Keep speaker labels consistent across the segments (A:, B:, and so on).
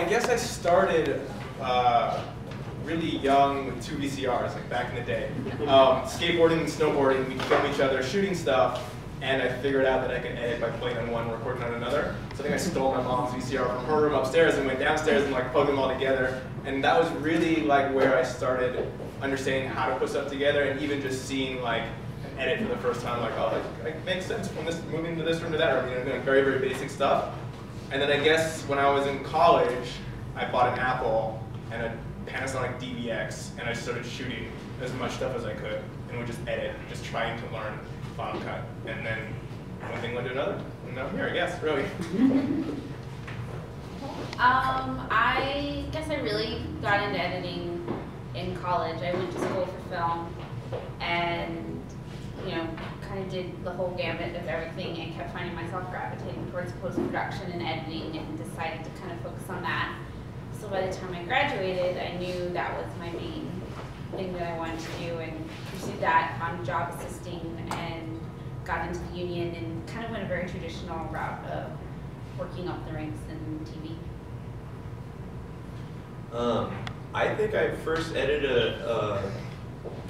A: I guess I started uh, really young with two VCRs, like back in the day. Um, skateboarding and snowboarding, we'd film each other shooting stuff, and I figured out that I could edit by playing on one, recording on another. So I think I stole my mom's VCR from her room upstairs and went downstairs and like plugged them all together. And that was really like where I started understanding how to put stuff together and even just seeing like an edit for the first time, like, oh, it, it makes sense from this moving to this room to that room, you know, doing very, very basic stuff. And then I guess when I was in college, I bought an Apple and a Panasonic DVX, and I started shooting as much stuff as I could, and would just edit, just trying to learn Final Cut. And then one thing led to another, and now I'm here, I guess, really.
B: Um, I guess I really got into editing in college. I went to school for film, and you know, kind of did the whole gamut of everything, and kept finding myself gravitating towards post production and editing, and decided to kind of focus on that. So by the time I graduated, I knew that was my main thing that I wanted to do, and pursued that on job assisting, and got into the union, and kind of went a very traditional route of working up the ranks in TV.
C: Um, I think I first edited a uh,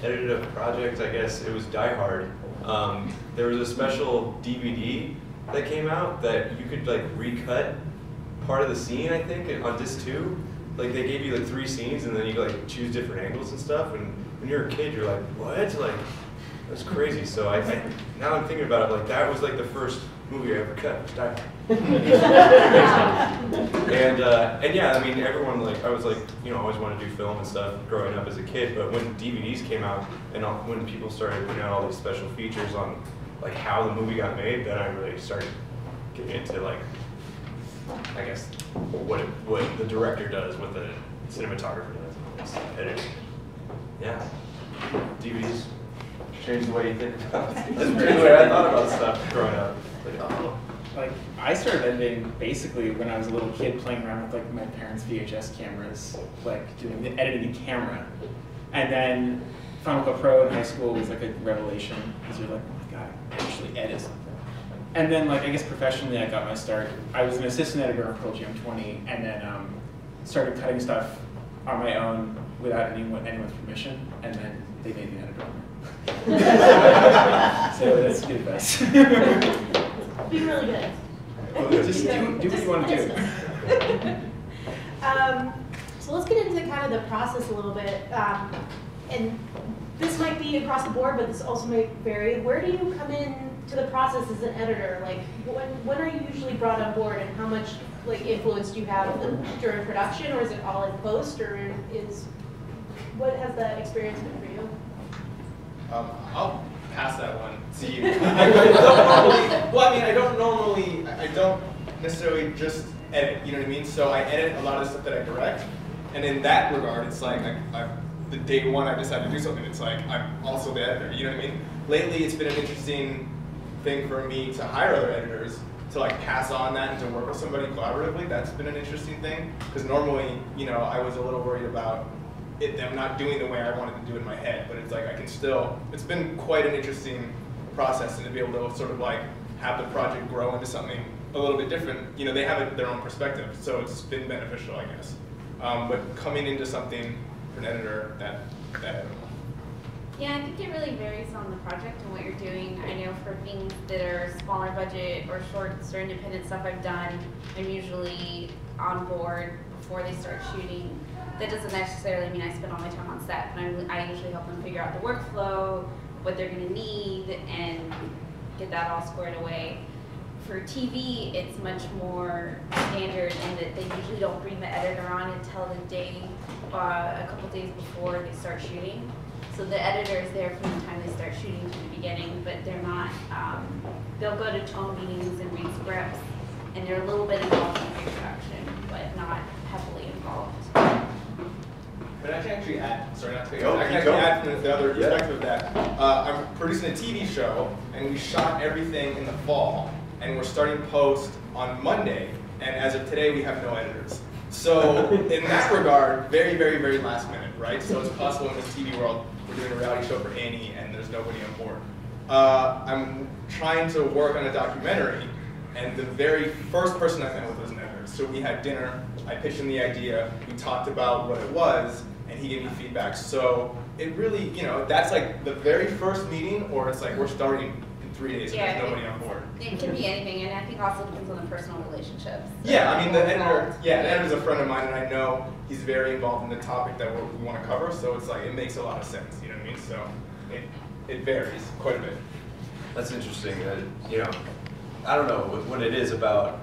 C: edited a project. I guess it was Die Hard. Um, there was a special DVD that came out that you could like recut part of the scene. I think on disc two. Like they gave you like three scenes and then you like choose different angles and stuff. And when you're a kid, you're like, what? Like that's crazy. So I, I now I'm thinking about it. Like that was like the first movie I ever cut. And uh, and yeah, I mean, everyone like I was like, you know, always wanted to do film and stuff growing up as a kid. But when DVDs came out and all, when people started putting out all these special features on like how the movie got made, then I really started getting into like, I guess, what it, what the director does, what the cinematographer does, and all this editing. Yeah, DVDs changed the way you think about. That's pretty the way I thought about stuff growing up. Like, oh
D: like I started editing basically when I was a little kid playing around with like my parents' VHS cameras, like doing the editing the camera. And then Final Cut Pro in high school was like a revelation because you're like, oh my god, I actually edit something. And then like I guess professionally I got my start. I was an assistant editor on Pearl Jam 20 and then um, started cutting stuff on my own without anyone, anyone's permission and then they made me editor so that's good advice.
E: Be really good.
D: just do, do what you want to do.
E: um, so let's get into kind of the process a little bit. Um, and this might be across the board, but this also might vary. Where do you come in to the process as an editor? Like, when, when are you usually brought on board, and how much like influence do you have during production, or is it all in post, or is what has that experience been for you?
A: Um, I'll pass that one to you. I, don't normally, well, I mean, I don't normally, I don't necessarily just edit, you know what I mean? So I edit a lot of stuff that I direct, and in that regard, it's like I, I, the day one I decide to do something, it's like I'm also the editor, you know what I mean? Lately, it's been an interesting thing for me to hire other editors to like pass on that and to work with somebody collaboratively. That's been an interesting thing because normally, you know, I was a little worried about it, them not doing the way I wanted to do it in my head, but it's like I can still, it's been quite an interesting process and to be able to sort of like have the project grow into something a little bit different. You know, they have their own perspective, so it's been beneficial, I guess. Um, but coming into something for an editor, that, that
B: yeah, I think it really varies on the project and what you're doing. I know for things that are smaller budget or shorts or independent stuff I've done, I'm usually on board before they start shooting that doesn't necessarily mean I spend all my time on set, but I'm, I usually help them figure out the workflow, what they're going to need, and get that all squared away. For TV, it's much more standard in that they usually don't bring the editor on until the day, uh, a couple days before they start shooting. So the editor is there from the time they start shooting to the beginning, but they're not, um, they'll go to tone meetings and read scripts, and they're a little bit involved in pre-production, but not heavily involved.
A: But I can actually add, sorry not to take I can actually add from the other perspective of that. Uh, I'm producing a TV show, and we shot everything in the fall, and we're starting post on Monday, and as of today, we have no editors. So in that regard, very, very, very last minute, right? So it's possible in this TV world, we're doing a reality show for A&E, and there's nobody on board. Uh, I'm trying to work on a documentary, and the very first person I met with was an editor. So we had dinner, I pitched him the idea, we talked about what it was, he gave me feedback. So it really, you know, that's like the very first meeting, or it's like we're starting in three days and
B: Yeah,
A: there's
B: it-
A: nobody on board.
B: It can be anything, and I think also depends on the personal relationships.
A: Yeah, I mean, the editor,
B: Involved.
A: yeah, the editor's a friend of mine, and I know he's very involved in the topic that we we want to cover, so it's like, it makes a lot of sense, you know what I mean? So it, it varies quite a bit.
C: That's interesting. That you know, I don't know what, what it is about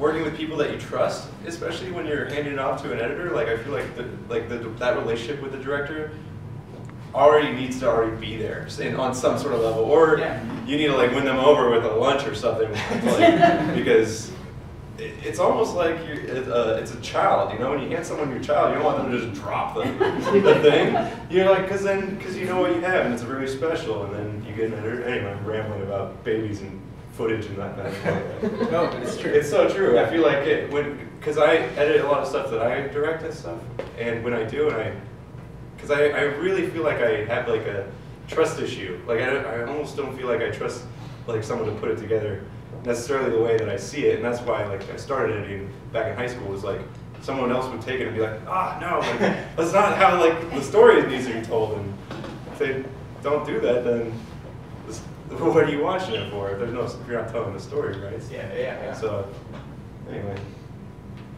C: working with people that you trust, especially when you're handing it off to an editor. Like I feel like the like the, that relationship with the director already needs to already be there in, on some sort of level, or
A: Yeah.
C: you need to like win them over with a lunch or something, like, because. it- It's almost like you're, it, uh, it's a child, you know. When you hand someone your child, you don't want them to just drop the, the thing. You're like, cause then, cause you know what you have, and it's really special. And then you get an editor. Anyway, I'm rambling about babies and footage and that. that
D: No, but it's true.
C: it's so true. I feel like it when because I edit a lot of stuff that I direct and stuff, and when I do, and I because I, I really feel like I have like a trust issue. Like I, I almost don't feel like I trust like someone to put it together necessarily the way that I see it, and that's why like I started editing back in high school was like someone else would take it and be like, ah no, like, that's not how like the story needs to be told, and if they don't do that, then what are you watching it for? If there's no, if you're not telling the story, right?
A: Yeah, yeah, yeah.
C: So, anyway.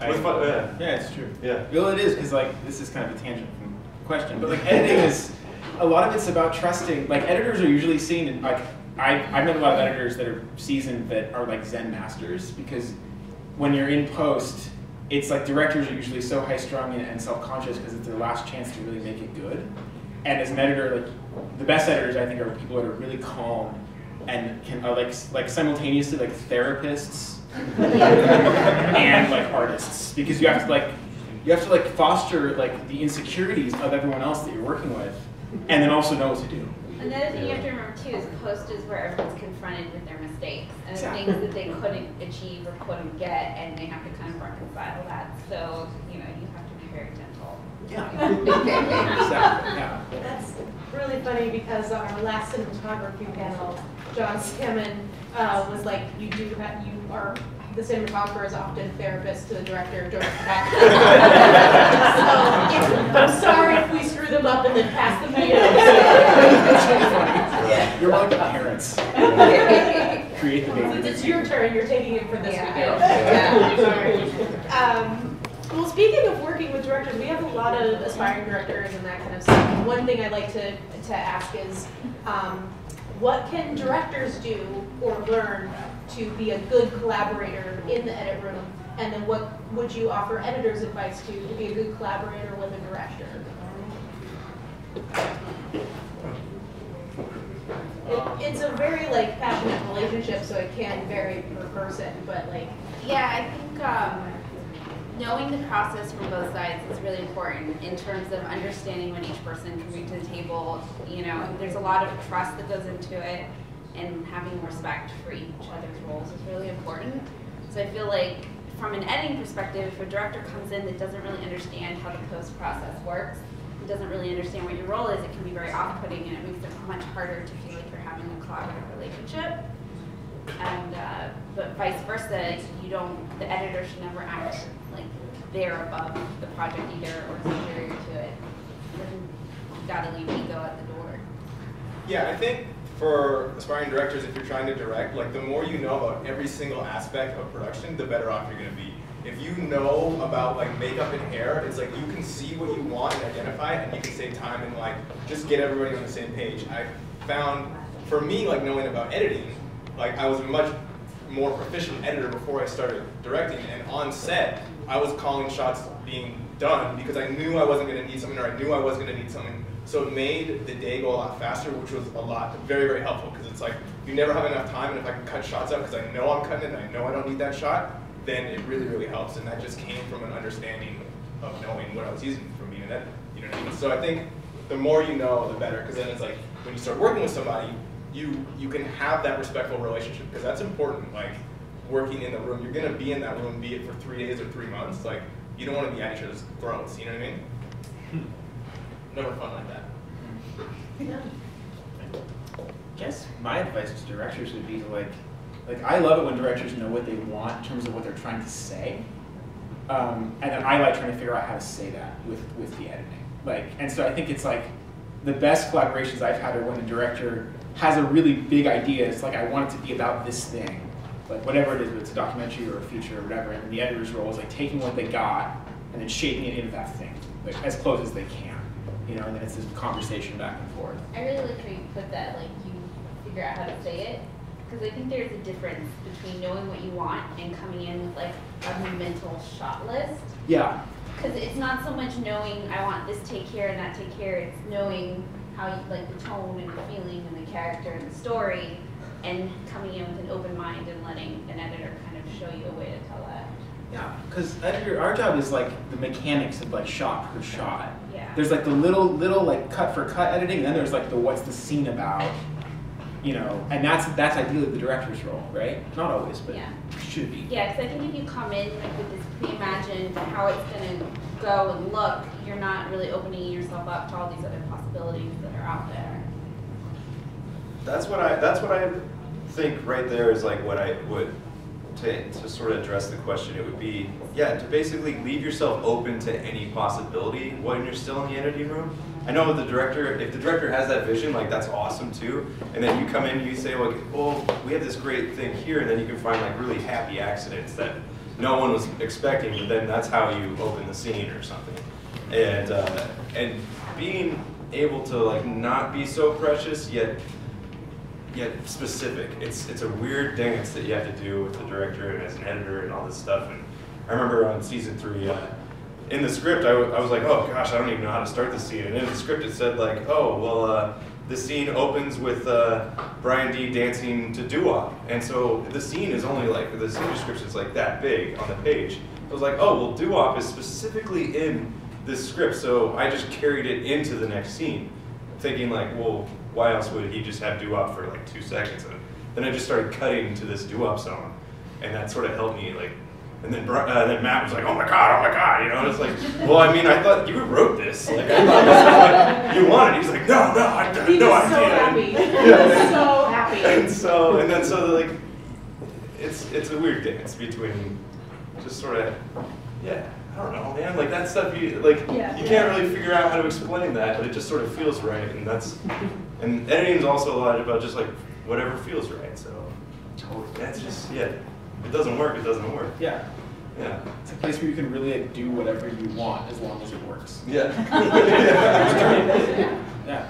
D: I-
C: fun- yeah.
D: Yeah, it's true.
C: Yeah.
D: Well, it is because like this is kind of a tangent from question, but like editing is a lot of it's about trusting. Like editors are usually seen in like I I've met a lot of editors that are seasoned that are like Zen masters because when you're in post, it's like directors are usually so high strung and, and self conscious because it's their last chance to really make it good. And as an editor, like the best editors I think are people that are really calm and can are like like simultaneously like therapists and like artists because you have to like you have to like foster like the insecurities of everyone else that you're working with and then also know what to do
B: Another thing you have to remember too is post is where everyone's confronted with their mistakes and the
D: Exactly.
B: things that they couldn't achieve or couldn't get, and they have to kind of reconcile that. So you know you have to be very gentle.
D: yeah exactly yeah
E: That's really funny because our last cinematography panel, John Salmon uh, was like, you do have, you are, the cinematographer is often therapist to the director during production. So, I'm sorry if we screw them up and then pass the
D: it's really you're like parents create the
E: Since
D: baby
E: it's your turn, you're taking it for this
B: Yeah.
E: weekend.
B: Yeah.
E: Sorry. Um, well, speaking of we have a lot of aspiring directors and that kind of stuff. One thing I'd like to, to ask is, um, what can directors do or learn to be a good collaborator in the edit room? And then what would you offer editors advice to, to be a good collaborator with a director? It, it's a very like passionate relationship, so it can vary per person, but like,
B: Yeah, I think um, knowing the process from both sides is really important in terms of understanding when each person can bring to the table. You know, there's a lot of trust that goes into it, and having respect for each other's roles is really important. So I feel like from an editing perspective, if a director comes in that doesn't really understand how the post process works, and doesn't really understand what your role is, it can be very off-putting, and it makes it much harder to feel like you're having a collaborative relationship. And, uh, but vice versa, you don't, the editor should never act they're above the project either or superior to it. Gotta leave ego at the door.
A: Yeah, I think for aspiring directors, if you're trying to direct, like the more you know about every single aspect of production, the better off you're gonna be. If you know about like makeup and hair, it's like you can see what you want and identify it, and you can save time and like just get everybody on the same page. I found, for me, like knowing about editing, like I was a much more proficient editor before I started directing, and on set, I was calling shots being done because I knew I wasn't gonna need something or I knew I was gonna need something. So it made the day go a lot faster, which was a lot, very, very helpful because it's like you never have enough time, and if I can cut shots out because I know I'm cutting it and I know I don't need that shot, then it really, really helps. And that just came from an understanding of knowing what I was using from being an editor. You know what I mean? So I think the more you know, the better. Because then it's like when you start working with somebody, you you can have that respectful relationship because that's important. Like working in the room, you're gonna be in that room, be it for three days or three months. Like you don't want to be at each other's throats. You know what I mean? Never fun like that.
E: yeah.
D: I guess my advice to directors would be to like Like I love it when directors know what they want in terms of what they're trying to say, um, and then I like trying to figure out how to say that with with the editing. Like, and so I think it's like the best collaborations I've had are when the director has a really big idea. It's like I want it to be about this thing, like whatever it is, it's a documentary or a feature or whatever. And the editor's role is like taking what they got and then shaping it into that thing, like as close as they can. You know, and then it's this conversation back and forth.
B: I really like how you put that, like you figure out how to say it. Because I think there's a difference between knowing what you want and coming in with like a mental shot list.
D: Yeah.
B: Because it's not so much knowing I want this take here and that take here. It's knowing how you like the tone and the feeling and the character and the story, and coming in with an open mind and letting an editor kind of show you a way to tell that.
D: Yeah, because editor, our job is like the mechanics of like shot per shot.
B: Yeah.
D: There's like the little little like cut for cut editing, and then there's like the what's the scene about, you know, and that's that's ideally the director's role, right? Not always, but
B: Yeah.
D: should be.
B: Yeah, because I think if you come in like with this pre-imagined how it's gonna go and look, you're not really opening yourself up to all these other possibilities that are out there.
C: That's what I, that's what I think right there is like what I would, to, to sort of address the question, it would be, yeah, to basically leave yourself open to any possibility when you're still in the editing room. I know the director, if the director has that vision, like that's awesome too. And then you come in and you say, like, well, we have this great thing here, and then you can find like really happy accidents that no one was expecting, but then that's how you open the scene or something. And uh, and being able to like not be so precious yet yet specific. It's it's a weird dance that you have to do with the director and as an editor and all this stuff. And I remember on season three, uh, in the script, I, I was like, oh gosh, I don't even know how to start the scene. And in the script, it said like, oh well, uh, the scene opens with uh, Brian D dancing to doo wop, and so the scene is only like the scene description is like that big on the page. I was like, oh well, doo wop is specifically in this script, so I just carried it into the next scene thinking like, well, why else would he just have doo-wop for like two seconds? And then I just started cutting to this doo-wop song, and that sort of helped me like. And then, uh, then Matt was like, "Oh my god, oh my god," you know. And it's like, well, I mean, I thought you wrote this. Like, I thought this is what you wanted. He's like, "No, no, I
E: He
C: no
E: was
C: idea."
E: so happy. He
C: Yeah.
E: was so happy.
C: And so, and then so like, it's it's a weird dance between just sort of, yeah, I don't know, man. Like that stuff, you like,
E: Yeah.
C: you can't really figure out how to explain that, but it just sort of feels right, and that's, and editing is also a lot about just like whatever feels right. So
D: Totally.
C: that's just yeah, if it doesn't work, it doesn't work.
D: Yeah.
C: Yeah.
D: It's a place where you can really like, do whatever you want as long as it works.
C: Yeah.
D: Yeah.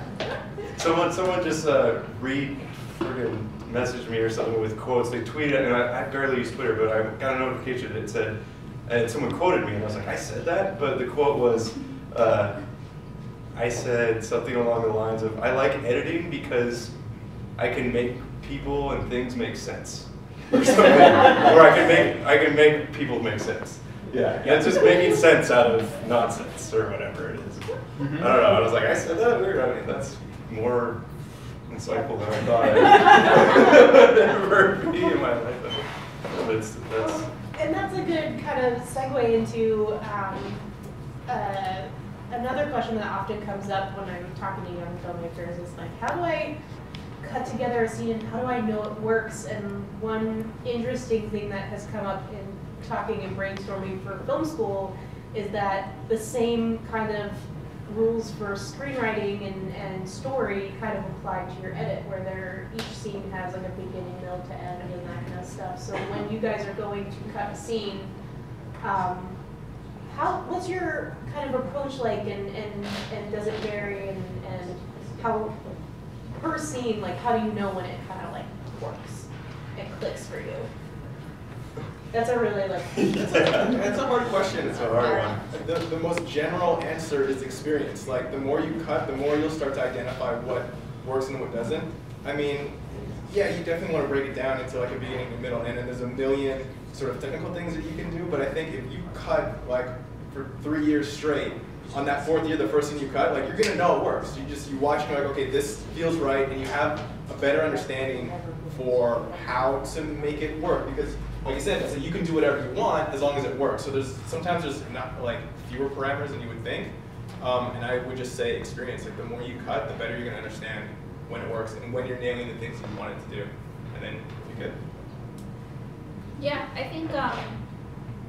C: Someone, someone just uh, re friggin' messaged me or something with quotes. They tweeted, and I, I barely use Twitter, but I got a notification that said, and someone quoted me, and I was like, I said that, but the quote was, uh, I said something along the lines of, I like editing because I can make people and things make sense, or something, or I can make I can make people make sense. Yeah, and it's just making sense out of nonsense or whatever it is. I don't know. I was like, I said that weird. I mean, that's more insightful than I thought I'd ever be in my life. But it's, that's
E: And that's a good kind of segue into um, uh, another question that often comes up when I'm talking to young filmmakers is like, how do I cut together a scene and how do I know it works? And one interesting thing that has come up in talking and brainstorming for film school is that the same kind of rules for screenwriting and, and story kind of apply to your edit, where there each scene has like a beginning, middle to end, and that kind of stuff. So when you guys are going to cut a scene, um, how what's your kind of approach like, and, and, and does it vary, and, and how per scene, like how do you know when it kind of like works and clicks for you? That's a really like.
A: It's a, it's a hard question.
C: It's a hard one.
A: The, the most general answer is experience. Like the more you cut, the more you'll start to identify what works and what doesn't. I mean, yeah, you definitely want to break it down into like a beginning, a middle, and then there's a million sort of technical things that you can do. But I think if you cut like for three years straight, on that fourth year, the first thing you cut, like you're gonna know it works. You just you watch and you're like, okay, this feels right, and you have a better understanding for how to make it work because like I said, you can do whatever you want as long as it works. So there's sometimes there's not like fewer parameters than you would think. Um, and I would just say experience. Like the more you cut, the better you're gonna understand when it works and when you're nailing the things that you want it to do. And then you're good.
B: Yeah, I think, um,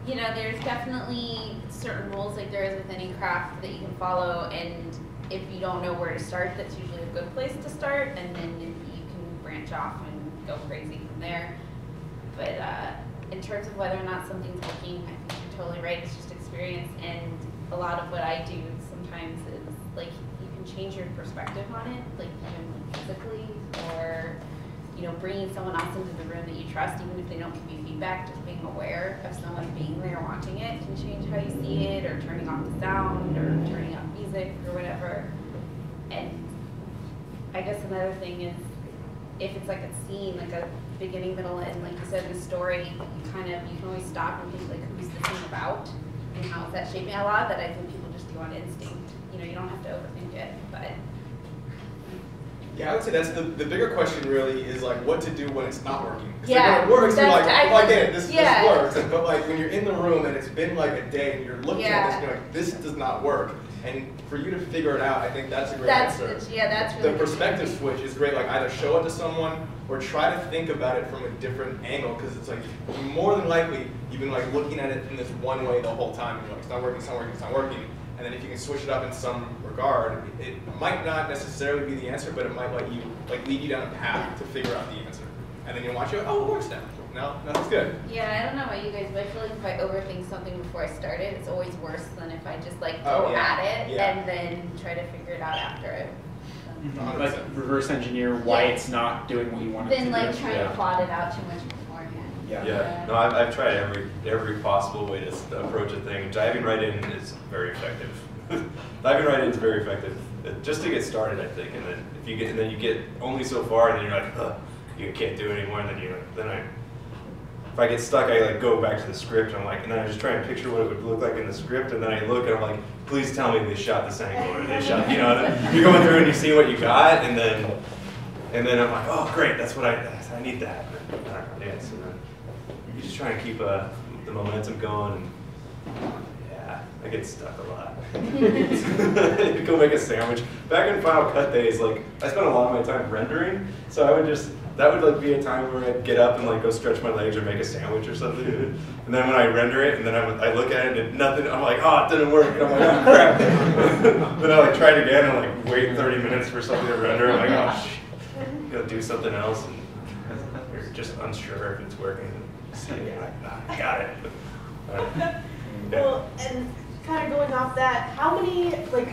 B: you know, there's definitely certain rules like there is with any craft that you can follow, and if you don't know where to start, that's usually a good place to start, and then you can branch off and go crazy from there. But uh, in terms of whether or not something's working, I think you're totally right. It's just experience, and a lot of what I do sometimes is like you can change your perspective on it, like even physically, or you know, bringing someone else into the room that you trust, even if they don't give you feedback, just being aware of someone being there watching it can change how you see it, or turning off the sound, or turning up music, or whatever. And I guess another thing is, if it's like a scene, like a beginning, middle, end, like you said in the story, you kind of, you can always stop and think like, who's this thing about? And how is that shaping? A lot that I think people just do on instinct. You know, you don't have to overthink it, but
A: Yeah, I would say that's the, the bigger question really is like what to do when it's not working. 'Cause, like,
B: Yeah,
A: when it works, you're like,
B: I
A: oh, I get it, this,
B: yeah.
A: this works. But like when you're in the room and it's been like a day and you're looking at this and you're like, this does not work. And for you to figure it out, I think that's a great
B: that's,
A: answer.
B: yeah, that's really
A: The perspective switch is great. Like either show it to someone or try to think about it from a different angle because it's like more than likely you've been like looking at it in this one way the whole time. And you're like, it's not working, it's not working, it's not working. And then if you can switch it up in some regard, it might not necessarily be the answer, but it might let you like lead you down a path to figure out the answer. And then you'll watch it. Oh, it works now. No, no, that's good.
B: Yeah, I don't know about you guys, but I feel like if I overthink something before I start it, it's always worse than if I just like
A: Oh,
B: go
A: yeah.
B: at it
A: Yeah.
B: and then try to figure it out after I've mm-hmm. done.
D: Like reverse engineer why it's not doing what you want it to
B: Then
D: do.
B: like trying
C: Yeah.
B: to plot it out too much beforehand.
D: Yeah.
C: Yeah, no, I've, I've tried every every possible way to approach a thing. Diving right in is very effective. Diving right in is very effective, uh, just to get started, I think. And then if you get, and then you get only so far, and then you're like, Ugh, you can't do it anymore. And then you, then I, if I get stuck, I like go back to the script. And I'm like, and then I just try and picture what it would look like in the script. And then I look and I'm like, please tell me they shot this angle or they shot, you know. You're going through and you see what you got, and then, and then I'm like, oh great, that's what I, I need that. Uh, yeah, so then you just try and keep uh, the momentum going. And, get stuck a lot. Go make a sandwich. Back in Final Cut days, like I spent a lot of my time rendering, so I would just that would like be a time where I'd get up and like go stretch my legs or make a sandwich or something. And then when I render it, and then I, would- I look at it and nothing, I'm like, oh, it didn't work. And I'm like, oh crap. then I like try it again and like wait 30 minutes for something to render. I'm like, oh shit, go do something else. And you're just unsure if it's working. And see it, you're like, ah, I got it. Uh, yeah.
E: Well, and kind of going off that, how many, like,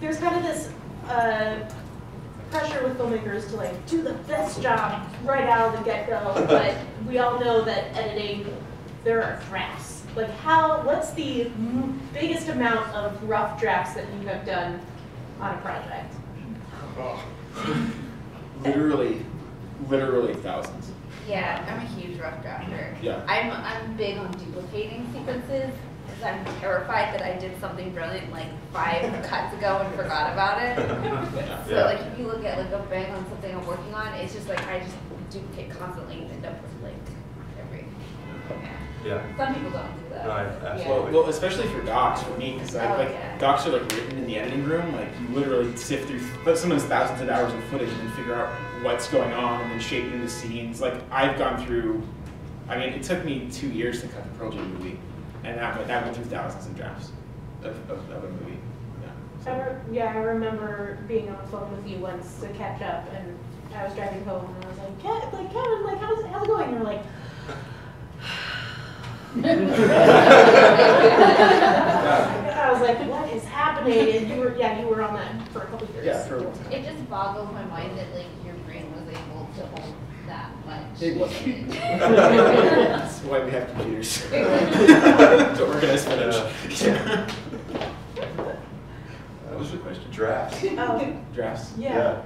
E: there's kind of this, uh, pressure with filmmakers to like do the best job right out of the get-go, but we all know that editing, there are drafts. Like how, what's the m- biggest amount of rough drafts that you have done on a project?
A: Oh.
D: Literally, literally thousands.
B: Yeah, I'm a huge rough drafter.
D: Yeah.
B: I'm I'm big on duplicating sequences because I'm terrified that I did something brilliant like five cuts ago and forgot about it. So
C: Yeah.
B: like if you look at like a bang on something I'm working on, it's just like I just duplicate constantly and end up with like every. Yeah.
C: Yeah.
B: Some people don't do that.
C: No, I-
B: but,
C: absolutely.
D: Well, well, especially for docs for me, because I
B: Oh,
D: like
B: yeah.
D: docs are like written in the editing room. Like you literally sift through but sometimes thousands of hours of footage and figure out what's going on and then shape it into scenes. Like I've gone through. I mean, it took me two years to cut the Pearl Jam movie, and that went, that went through thousands of drafts of, of, of a movie. Yeah.
E: I re- yeah, I remember being on the phone with you once to catch up, and I was driving home, and I was like, Ke- like Kevin, like how's it, how's it going? And you're like. I was like, what is happening? And you were, yeah, you were on that for a couple years.
D: Yeah, for a long time.
B: It just boggles my mind that like your brain was able to hold that much.
D: It wasn't.
B: image.
D: That's why we have computers to organize footage. Yeah. What was the question?
C: Drafts.
E: Oh,
D: Drafts.
E: yeah.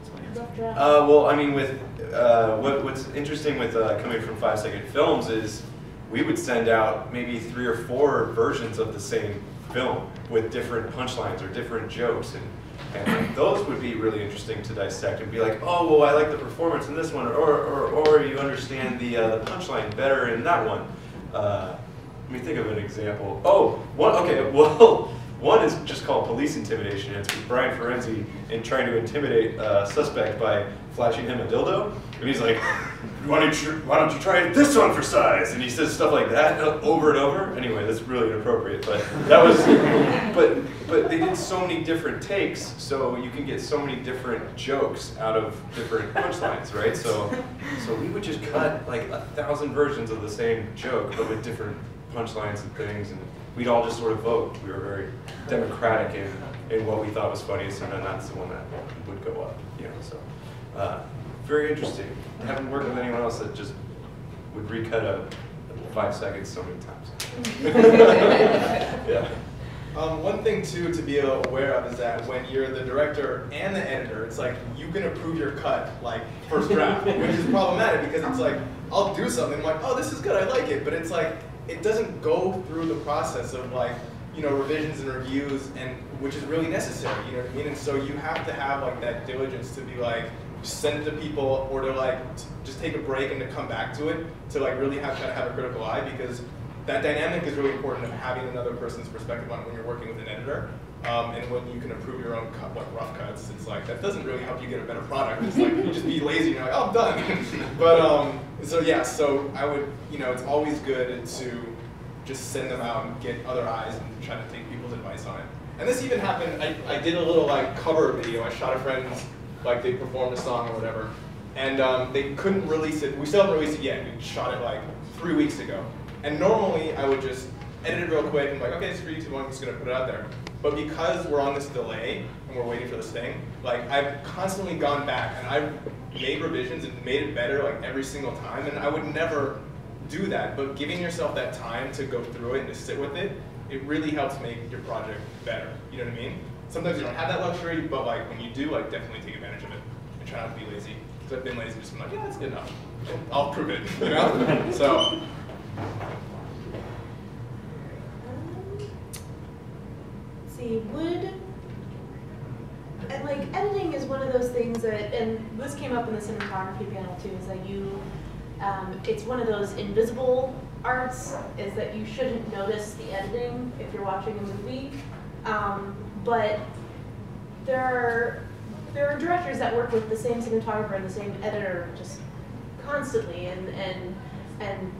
D: That's my answer.
E: Rough draft.
C: Uh, well, I mean, with uh, what, what's interesting with uh, coming from Five Second Films is we would send out maybe three or four versions of the same film with different punchlines or different jokes, and, and those would be really interesting to dissect and be like, oh, well, I like the performance in this one, or or, or you understand the uh, the punchline better in that one. Uh, let me think of an example. Oh, one. Okay, well. One is just called police intimidation. It's with Brian Firenzi and trying to intimidate a suspect by flashing him a dildo. And he's like, why don't, you, why don't you try this one for size? And he says stuff like that over and over. Anyway, that's really inappropriate, but that was, but, but they did so many different takes, so you can get so many different jokes out of different punchlines, right? So, so we would just cut like a thousand versions of the same joke, but with different punchlines and things, and we'd all just sort of vote. We were very democratic in, in what we thought was funniest, and then that's the one that would go up, you know, so. Uh, very interesting. I haven't worked with anyone else that just would recut a five seconds so many times. yeah.
A: Um, one thing too to be aware of is that when you're the director and the editor, it's like you can approve your cut like first draft, which is problematic because it's like I'll do something I'm like, oh, this is good, I like it, but it's like it doesn't go through the process of like you know revisions and reviews and which is really necessary. You know what I mean? And so you have to have like that diligence to be like send it to people or to like just take a break and to come back to it to like really have kind of have a critical eye because that dynamic is really important of having another person's perspective on when you're working with an editor. Um, and when you can approve your own cut, like rough cuts, it's like that doesn't really help you get a better product. It's like you just be lazy and you're like, oh, I'm done. but um, so yeah, so I would, you know, it's always good to just send them out and get other eyes and try to take people's advice on it. And this even happened. I, I did a little like cover video. I shot a friend's like they performed a song or whatever, and um, they couldn't release it. We still haven't released it yet. We shot it like three weeks ago. And normally I would just edit it real quick and be like, okay, it's three, two, one, I'm just gonna put it out there. But because we're on this delay and we're waiting for this thing, like I've constantly gone back and I've made revisions and made it better like every single time. And I would never do that, but giving yourself that time to go through it and to sit with it, it really helps make your project better. You know what I mean? Sometimes you don't have that luxury, but like when you do, like definitely take advantage of it and try not to be lazy. Because I've been lazy, just been like, yeah, that's good enough. I'll prove it. You know? so.
E: see, would and like editing is one of those things that, and this came up in the cinematography panel too, is that you, um, it's one of those invisible arts, is that you shouldn't notice the editing if you're watching a movie. Um, but there are there are directors that work with the same cinematographer and the same editor just constantly, and and and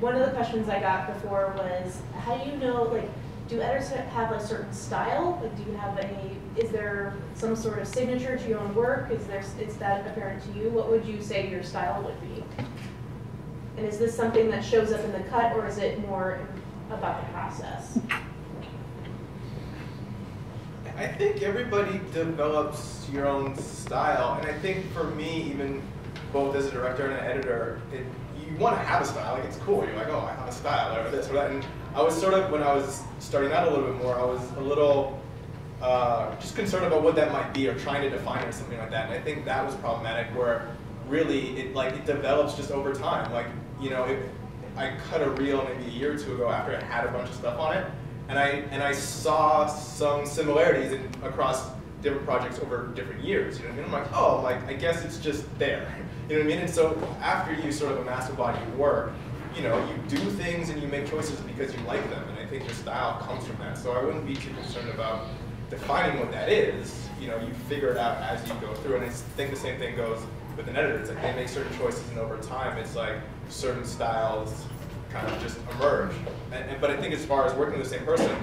E: one of the questions I got before was, how do you know like do editors have a certain style? Like, do you have a, is there some sort of signature to your own work? Is there, is that apparent to you? What would you say your style would be? And is this something that shows up in the cut or is it more about the process?
A: I think everybody develops your own style, and I think for me, even both as a director and an editor, it, you want to have a style. Like it's cool. You're like, oh, I have a style, or this or that. And I was sort of when I was starting out a little bit more, I was a little uh, just concerned about what that might be, or trying to define it or something like that. And I think that was problematic, where really it like it develops just over time. Like you know, it, I cut a reel maybe a year or two ago after it had a bunch of stuff on it, and I and I saw some similarities in, across different projects over different years. You know what I mean? I'm like, oh, like I guess it's just there. You know what I mean? And so after you sort of amass a body of work, you know, you do things and you make choices because you like them, and I think your style comes from that. So I wouldn't be too concerned about defining what that is. You know, you figure it out as you go through, and I think the same thing goes with an editor. It's like they make certain choices, and over time, it's like certain styles kind of just emerge. And, and, but I think as far as working with the same person,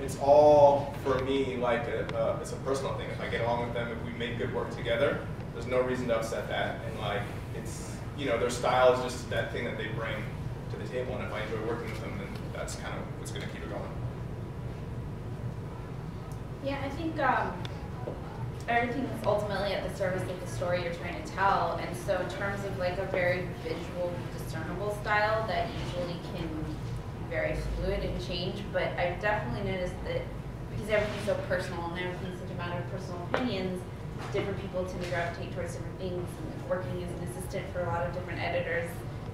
A: it's all for me like a, it's a personal thing. If I get along with them, if we make good work together, there's no reason to upset that. And like, it's, you know, their style is just that thing that they bring to the table. And if I enjoy working with them, then that's kind of what's going to keep it going.
B: Yeah, I think um, everything is ultimately at the service of the story you're trying to tell. And so in terms of like a very visual, discernible style that usually can be very fluid and change, but I've definitely noticed that because everything's so personal and everything's such a matter of personal opinions, different people tend to gravitate towards different things. And working as an assistant for a lot of different editors,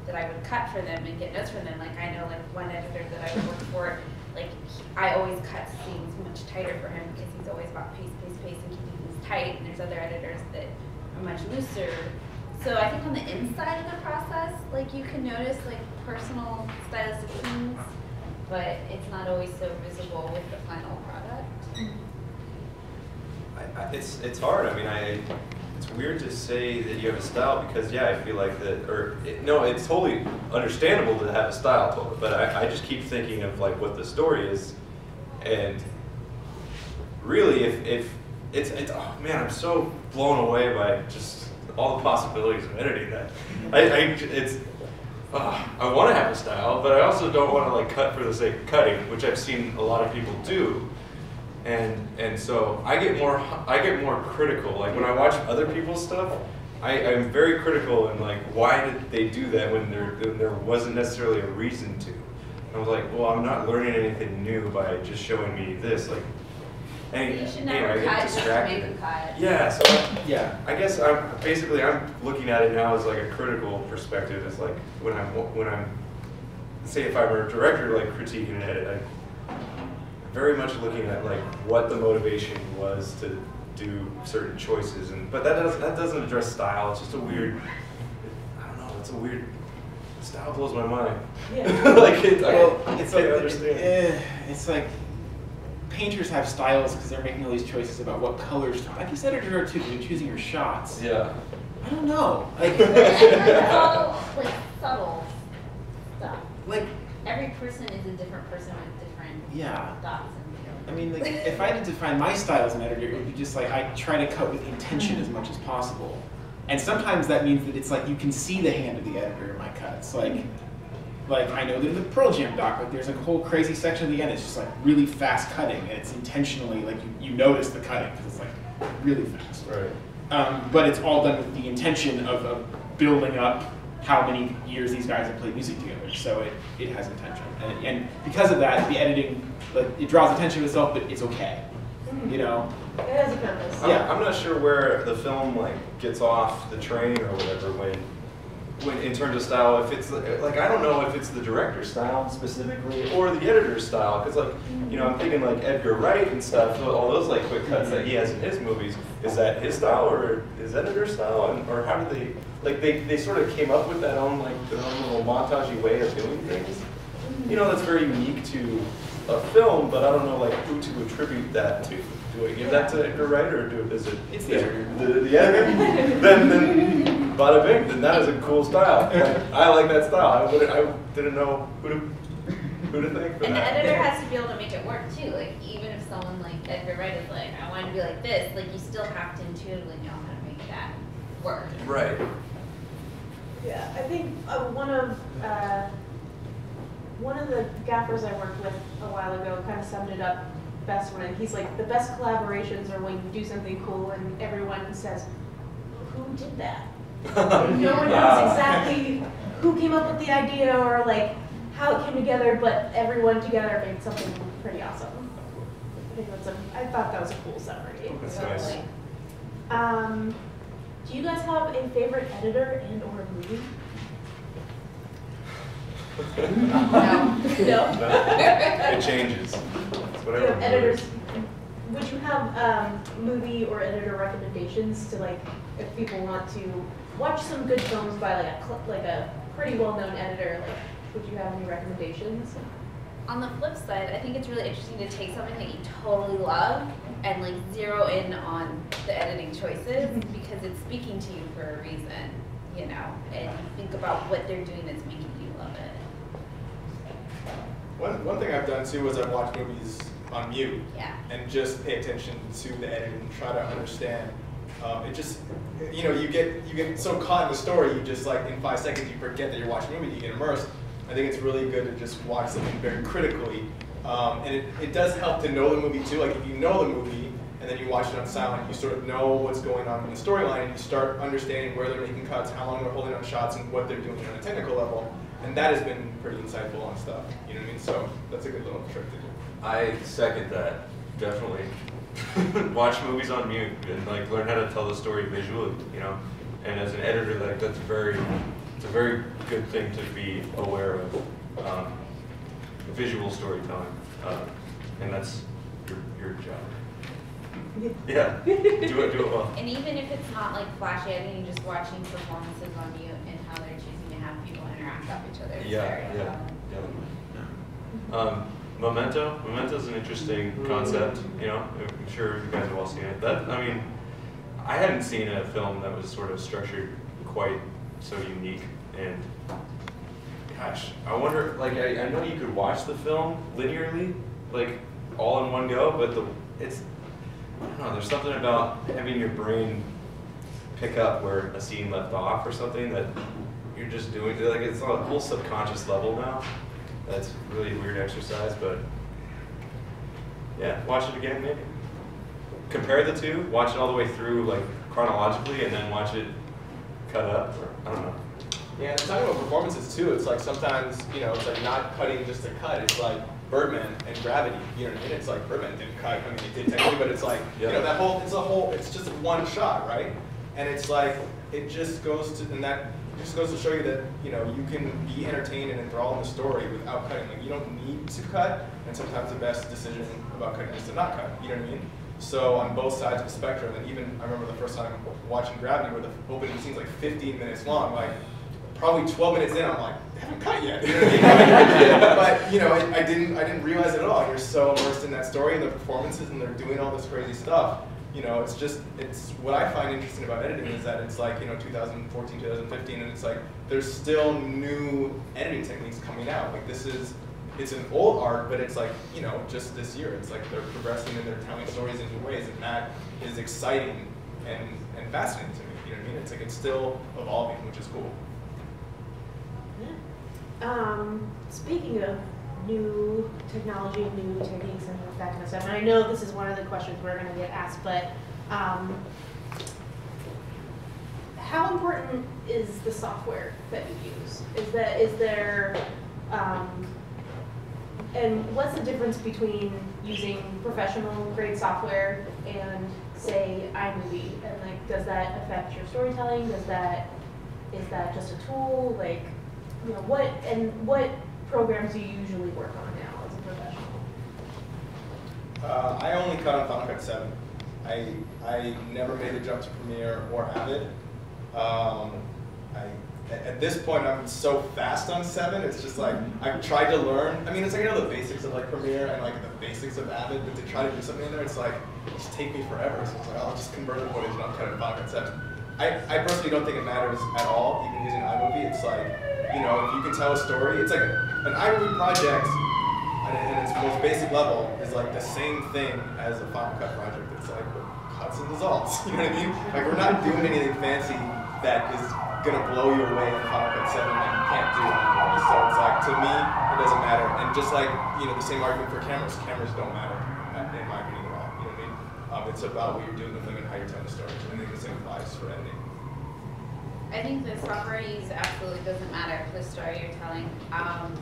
B: that I would cut for them and get notes from them. Like I know like one editor that I would work for, like he, I always cut scenes much tighter for him because he's always about pace, pace, pace and keeping things tight. And there's other editors that are much looser. So I think on the inside of the process, like you can notice like personal stylistic things. but it's not always so visible with the final product.
C: I, I, it's it's hard. I mean, I it's weird to say that you have a style because yeah, I feel like that. Or it, no, it's totally understandable to have a style. But I, I just keep thinking of like what the story is, and really, if if it's it's oh man, I'm so blown away by just all the possibilities of editing that. I, I it's. Uh, I want to have a style, but I also don't want to like cut for the sake of cutting, which I've seen a lot of people do and and so I get more I get more critical. Like when I watch other people's stuff, I, I'm very critical and like why did they do that when there when there wasn't necessarily a reason to. I was like, well, I'm not learning anything new by just showing me this. Like, and
B: You should
C: anyway, I
B: never
C: get
B: cut just to
C: distracted.
B: make cut.
C: Yeah, so
D: Yeah.
C: I guess I'm basically I'm looking at it now as like a critical perspective. It's like when I'm when I'm say if I were a director like critiquing an edit, I'm very much looking at like what the motivation was to do certain choices and but that doesn't that doesn't address style. It's just a weird I don't know, it's a weird style blows my mind.
E: Yeah.
C: like it, I,
D: Well,
C: I
D: it's
C: can't
D: like
C: understand.
D: eh, it's like painters have styles because they're making all these choices about what colors. to- Like you said, editor too, when you're choosing your shots.
C: Yeah.
D: I don't know. Like,
B: It's all like subtle stuff.
D: like
B: Every person is a different person with different
D: yeah.
B: thoughts and.
D: I mean, like, if I had to define my style as an editor, it would be just like I try to cut with intention as much as possible. And sometimes that means that it's like you can see the hand of the editor in my cuts. Like, like I know that in the Pearl Jam doc, like there's like a whole crazy section at the end. It's just like really fast cutting, and it's intentionally like you, you notice the cutting because it's like really fast.
C: Right.
D: Um, but it's all done with the intention of, of building up how many years these guys have played music together. So it, it has intention. And, and because of that, the editing, like, it draws attention to itself, but it's okay. You know?
E: It has a purpose.
D: Yeah.
C: I'm not sure where the film like gets off the train or whatever when, when in terms of style. If it's like I don't know if it's the director's style specifically or the editor's style because like you know I'm thinking like Edgar Wright and stuff. All those like quick cuts that he has in his movies. Is that his style or his editor's style? And, or how do they like they, they sort of came up with that own like their own little montagey way of doing things. You know that's very unique to a film, but I don't know like who to attribute that to. Do I give that to Edgar Wright or do is it?
D: It's the editor.
C: The, the editor? then then bada bing. Then that is a cool style. Like, I like that style. I would I didn't know who to who to thank for
B: And the editor has to be able to make it work too. Like even if someone like Edgar Wright is like, I want to be like this, like you still have to intuitively know how to make that work.
C: Right.
E: Yeah, I think uh, one of uh, one of the gaffers I worked with a while ago kind of summed it up best when he's like, the best collaborations are when you do something cool and everyone says, "Who did that?" No one knows exactly who came up with the idea or like how it came together, but everyone together made something pretty awesome. I think that's a, I thought that was a cool summary.
C: That's nice.
E: Um, do you guys have a favorite editor and or movie?
B: No.
E: No.
C: it changes. It's whatever.
E: you have editors? Would you have um, movie or editor recommendations to like if people want to watch some good films by like a like a pretty well known editor? Like, would you have any recommendations?
B: On the flip side, I think it's really interesting to take something that you totally love and like zero in on the editing choices because it's speaking to you for a reason, you know, and you think about what they're doing that's making you love it.
A: One, one thing I've done too is I've watched movies on mute
B: Yeah.
A: and just pay attention to the edit and try to understand. Um, it just, you know, you get you get so caught in the story, you just like in five seconds you forget that you're watching a movie, you get immersed. I think it's really good to just watch something very critically, um, and it, it does help to know the movie too. Like if you know the movie and then you watch it on silent, you sort of know what's going on in the storyline, and you start understanding where they're making cuts, how long they're holding on shots, and what they're doing on a technical level. And that has been pretty insightful on stuff. You know what I mean? So that's a good little trick to do.
C: I second that, definitely. Watch movies on mute and like learn how to tell the story visually, you know. And as an editor, like that's very, it's a very good thing to be aware of. Um, visual storytelling, uh, and that's your your job. Yeah, do it, do it well.
B: And even if it's not like flashy editing, just watching performances on mute and how they're choosing to have people interact with each other.
C: Yeah,
B: very
C: yeah,
B: fun.
C: yeah. Um, Memento. is an interesting concept. You know, I'm sure you guys have all seen it. That I mean, I hadn't seen a film that was sort of structured quite so unique and. Gosh, I wonder. Like, I, I know you could watch the film linearly, like all in one go, but the it's. I don't know. There's something about having your brain pick up where a scene left off or something that you're just doing. Like, it's on a whole subconscious level now. That's really weird exercise, but yeah, watch it again maybe. Compare the two, watch it all the way through like chronologically, and then watch it cut up. Or, I don't know.
A: Yeah, and talking about performances too, it's like sometimes, you know, it's like not cutting just to cut. It's like Birdman and Gravity, you know what I mean? It's like Birdman didn't cut, I mean, it did technically, but it's like, you know, that whole, it's a whole, it's just one shot, right? And it's like, it just goes to, and that just goes to show you that, you know, you can be entertained and enthralled in the story without cutting. Like, you don't need to cut, and sometimes the best decision about cutting is to not cut, you know what I mean? So on both sides of the spectrum, and even, I remember the first time watching Gravity where the opening scene's like 15 minutes long, like, probably 12 minutes in, I'm like, they haven't cut yet. You know I mean? but you know, I, I didn't, I didn't realize it at all. You're so immersed in that story and the performances, and they're doing all this crazy stuff. You know, it's just, it's what I find interesting about editing is that it's like, you know, 2014, 2015, and it's like there's still new editing techniques coming out. Like this is, it's an old art, but it's like, you know, just this year, it's like they're progressing and they're telling stories in new ways, and that is exciting and, and fascinating to me. You know what I mean? It's like it's still evolving, which is cool.
E: Um, speaking of new technology, new techniques, and that kind of stuff, and I know this is one of the questions we're going to get asked, but um, how important is the software that you use? Is that is there, um, and what's the difference between using professional grade software and say iMovie? And like, does that affect your storytelling? Does that is that just a tool? Like, you know, what and what programs do you usually work on now as a professional?
A: Uh, I only cut on Final Cut 7. I, I never made the jump to Premiere or Avid. Um, I, at, at this point, I'm so fast on 7, it's just like, I've tried to learn. I mean, it's like, I know the basics of like Premiere and like the basics of Avid, but to try to do something in there, it's like, it just take me forever. So it's like, I'll just convert the footage and I'll cut it Final Cut 7. I, I personally don't think it matters at all, even using iMovie. It's like, you know, if you can tell a story, it's like an iMovie project and in its most basic level is like the same thing as a Final Cut project. It's like cuts and dissolves. You know what I mean? Like we're not doing anything fancy that is gonna blow you away in Final Cut 7 that you can't do. anymore. So it's like to me, it doesn't matter. And just like you know, the same argument for cameras. Cameras don't matter in my opinion at all. You know what I mean? Um, it's about what you're doing with them and how you're telling the story. And I think the same applies for editing.
B: I think the use absolutely doesn't matter the story you're telling. Um,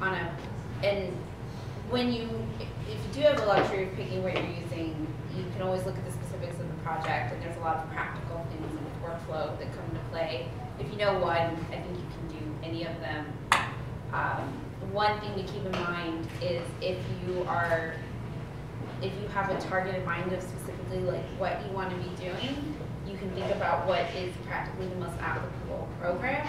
B: on a, and when you, if you do have the luxury of picking what you're using, you can always look at the specifics of the project, and there's a lot of practical things workflow that come into play. If you know one, I think you can do any of them. Um, one thing to keep in mind is if you are, if you have a target in mind of specifically like what you want to be doing, you can think about what is practically the most applicable program.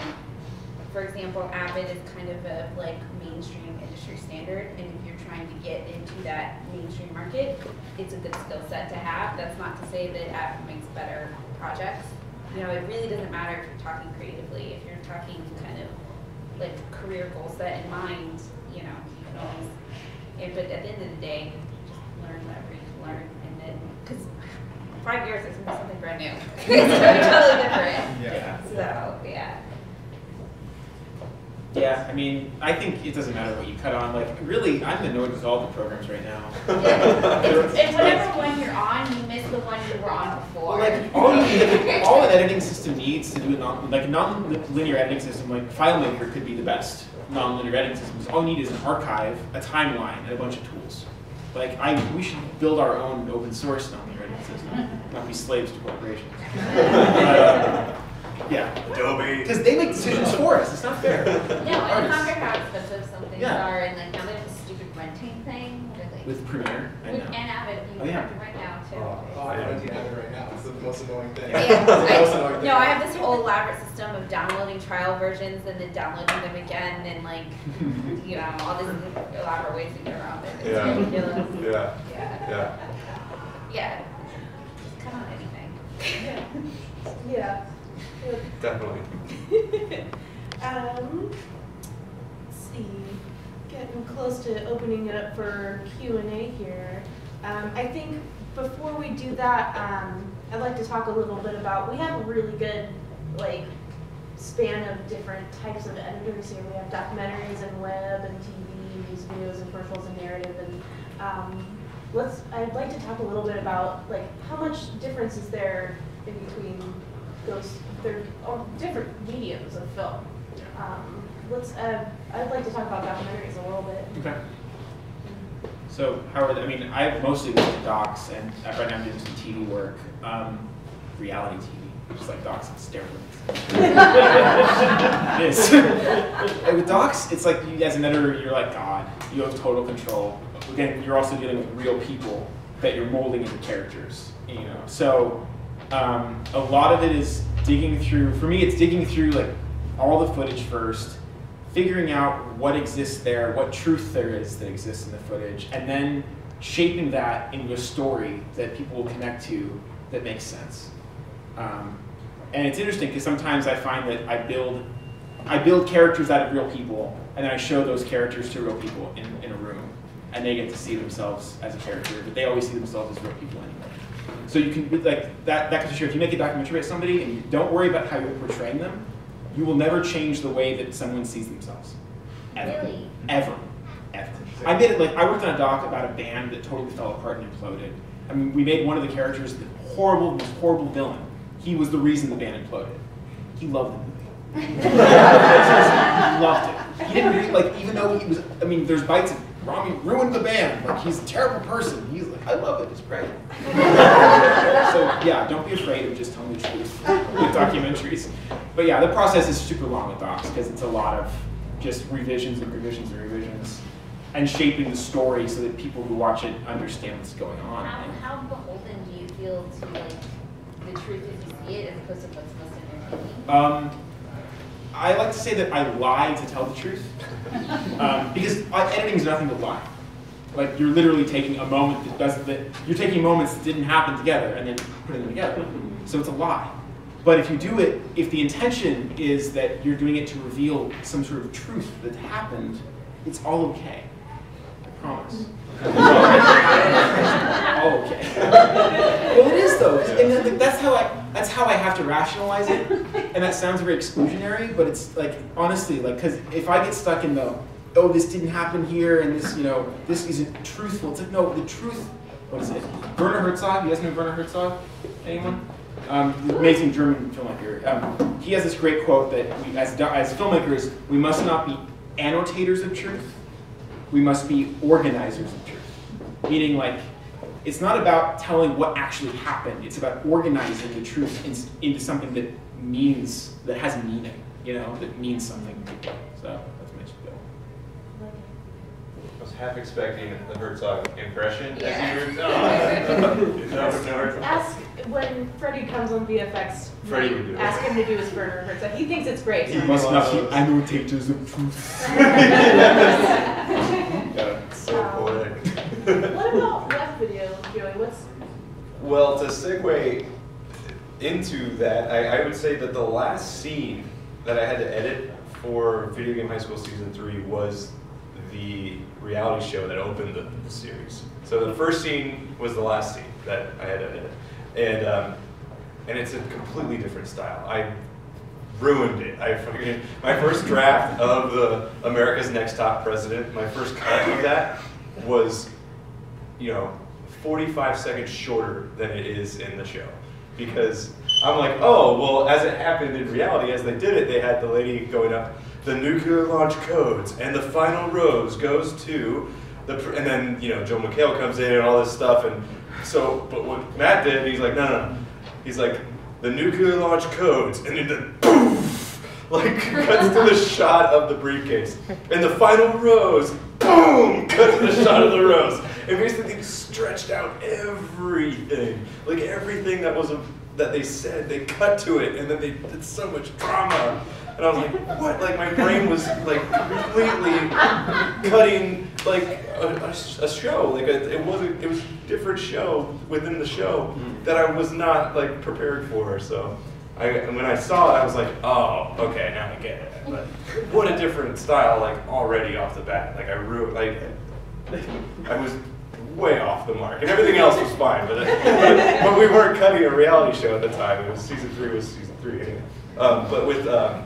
B: For example, Avid is kind of a like mainstream industry standard, and if you're trying to get into that mainstream market, it's a good skill set to have. That's not to say that Avid makes better projects. You know, it really doesn't matter if you're talking creatively. If you're talking kind of like career goal set in mind, you know, you can always. And, but at the end of the day, just learn whatever you can learn, and then because five years is something brand new. it's totally different.
A: Yeah.
B: So yeah.
D: Yeah, I mean, I think it doesn't matter what you cut on. Like, really, I'm annoyed with all the programs right now.
B: It's, it's whatever one you're on, you miss the one you were on before.
D: Well, like all, you, all an editing system needs to do a non, like a non-linear editing system, like FileMaker could be the best non-linear editing systems. All you need is an archive, a timeline, and a bunch of tools. Like I, we should build our own open source non-linear editing system, not be slaves to corporations. But, uh, yeah,
C: Adobe.
D: because they make decisions for us. It's not fair.
B: No, and I
D: Artists.
B: wonder how expensive some things
D: Yeah.
B: are, and like now they have a stupid renting thing, where they.
D: With Premiere, I
B: With-
D: know.
B: And Avid, you
D: Oh, yeah.
B: have to rent now too.
A: Oh, oh I don't have it right now. It's the most annoying thing.
B: Yeah,
A: It's the most annoying
B: I,
A: thing.
B: no, I have this whole elaborate system of downloading trial versions and then downloading them again and like, you know, all these elaborate ways to get around it. It's
C: Yeah.
B: ridiculous.
C: Yeah,
B: Yeah.
C: yeah.
B: Yeah. Just Kind of anything.
E: Yeah.
C: Definitely.
E: Um, see, getting close to opening it up for Q and A here. Um, I think before we do that, um, I'd like to talk a little bit about, we have a really good, like, span of different types of editors here. We have documentaries and web and TV, music videos and commercials and narrative and, um, let's, I'd like to talk a little bit about, like, how much difference is there in between those, they're all different mediums of film. Um, let's, uh, I'd like to talk about documentaries a little bit.
D: Okay. So Howard, I mean, I've mostly worked at docs, and right now I'm doing some TV work, um, reality TV, just like docs and steroids. it is. And with docs, it's like you, as an editor, you're like God. You have total control. Again, you're also dealing with real people that you're molding into characters. You know, so um, a lot of it is digging through. For me, it's digging through like all the footage first, figuring out what exists there, what truth there is that exists in the footage, and then shaping that into a story that people will connect to that makes sense. Um, and it's interesting because sometimes I find that I build, I build characters out of real people, and then I show those characters to real people in, in a room, and they get to see themselves as a character, but they always see themselves as real people anyway. So you can like that. That goes to show if you make a documentary about somebody and you don't worry about how you're portraying them, you will never change the way that someone sees themselves. Ever.
B: Really?
D: Ever. Ever. I made it like I worked on a doc about a band that totally fell apart and imploded. I mean, we made one of the characters the horrible, most horrible villain. He was the reason the band imploded. He loved the movie. he loved it. He didn't really, like even though he was. I mean, there's bites of Rami ruined the band. Like he's a terrible person. He's like, I love it. It's great. so yeah, don't be afraid of just telling the truth with documentaries. But yeah, the process is super long with docs because it's a lot of just revisions and revisions and revisions, and shaping the story so that people who watch it understand what's going on.
B: How, how beholden do you feel to like the truth as you see it as opposed to what's listed in your?
D: Um, I like to say that I lie to tell the truth, um, because editing is nothing but lie. Like you're literally taking a moment that doesn't that you're taking moments that didn't happen together and then putting them together. So it's a lie. But if you do it, if the intention is that you're doing it to reveal some sort of truth that happened, it's all okay. I promise. All okay. well, it is though, and that's how I that's how I have to rationalize it. And that sounds very exclusionary, but it's like honestly, like because if I get stuck in the oh this didn't happen here and this you know this isn't truthful, it's like no the truth. What is it? Werner Herzog. You guys know Werner Herzog? Anyone? Um, amazing German filmmaker. Um, he has this great quote that we, as as filmmakers we must not be annotators of truth, we must be organizers of truth. Meaning like it's not about telling what actually happened. It's about organizing the truth in, into something that means that has meaning. You know, that means something. to people. So that's my spiel.
C: I was half expecting the Herzog impression
B: Yeah.
C: as you were. Oh, is that what Herzog-
E: Ask when Freddie comes on VFX.
C: Freddie would do it.
E: Ask him to do his Werner Herzog. He thinks it's great.
C: He
E: so-
C: must not be
D: annotators of truth.
C: Yeah, it's so poetic.
E: What about web video, Joey? What's
C: Well, to segue into that, I, I would say that the last scene that I had to edit for Video Game High School Season 3 was the reality show that opened the, the series. So the first scene was the last scene that I had to edit. And, um, and it's a completely different style. I ruined it. I fucking, my first draft of the America's Next Top President, my first cut of that was you know, 45 seconds shorter than it is in the show. Because I'm like, oh, well, as it happened in reality, as they did it, they had the lady going up, the nuclear launch codes, and the final rose goes to the, and then, you know, Joel McHale comes in and all this stuff. And so, but what Matt did, he's like, no, no, no. He's like, the nuclear launch codes, and then the poof, like cuts to the shot of the briefcase. And the final rose, boom, cuts to the shot of the rose. and basically stretched out everything, like everything that was a, that they said, they cut to it, and then they did so much drama. And I was like, what? Like my brain was like completely cutting like a, a, a show. Like a, it wasn't. It was a different show within the show mm. that I was not like prepared for. So I when I saw it, I was like, oh, okay, now I get it. But what a different style, like already off the bat. Like I ru- like I was way off the mark, and everything else was fine. But but we weren't cutting a reality show at the time. It was season three was season three. Um, but with um,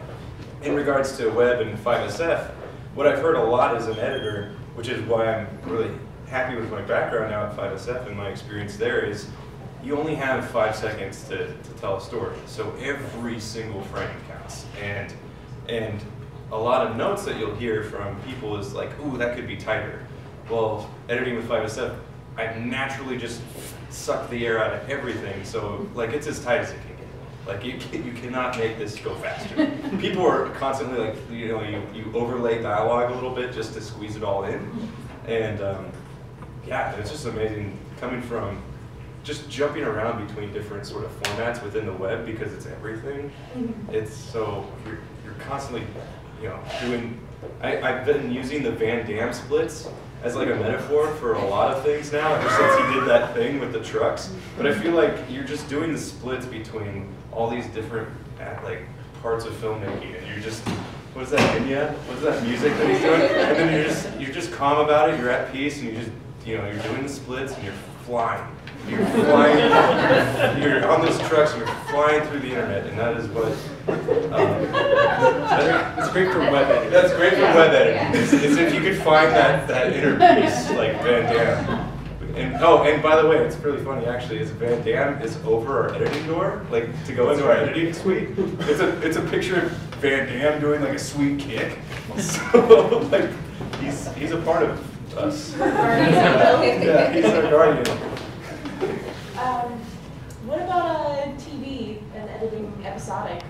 C: in regards to web and 5SF, what I've heard a lot as an editor, which is why I'm really happy with my background now at 5SF and my experience there is you only have five seconds to, to tell a story. So every single frame counts. And, and a lot of notes that you'll hear from people is like, ooh, that could be tighter. Well, editing with 5SF, I naturally just suck the air out of everything. So like it's as tight as it can get. Like you, you cannot make this go faster. People are constantly like, you know, you, you overlay dialogue a little bit just to squeeze it all in. And um, yeah, it's just amazing coming from just jumping around between different sort of formats within the web because it's everything. It's so, you're, you're constantly, you know, doing, I, I've been using the Van Damme splits as like a metaphor for a lot of things now, ever since he did that thing with the trucks. But I feel like you're just doing the splits between all these different like parts of filmmaking, and you're just what is that Enya? What is that music that he's doing? And then you're just you're just calm about it. You're at peace, and you just you know you're doing the splits, and you're flying. You're flying. You're on those trucks, and you're flying through the internet, and that is what. Um, that-
D: It's great for web editing.
C: that's great for web editing. Is, is if you could find that that inner peace like Van Damme. And oh, and by the way, it's really funny actually. Is Van Damme is over our editing door, like to go into our editing suite. It's a it's a picture of Van Damme doing like a sweet kick. So like he's he's a part of us. yeah, he's our guardian.
E: Um, what about uh, TV and editing episodic?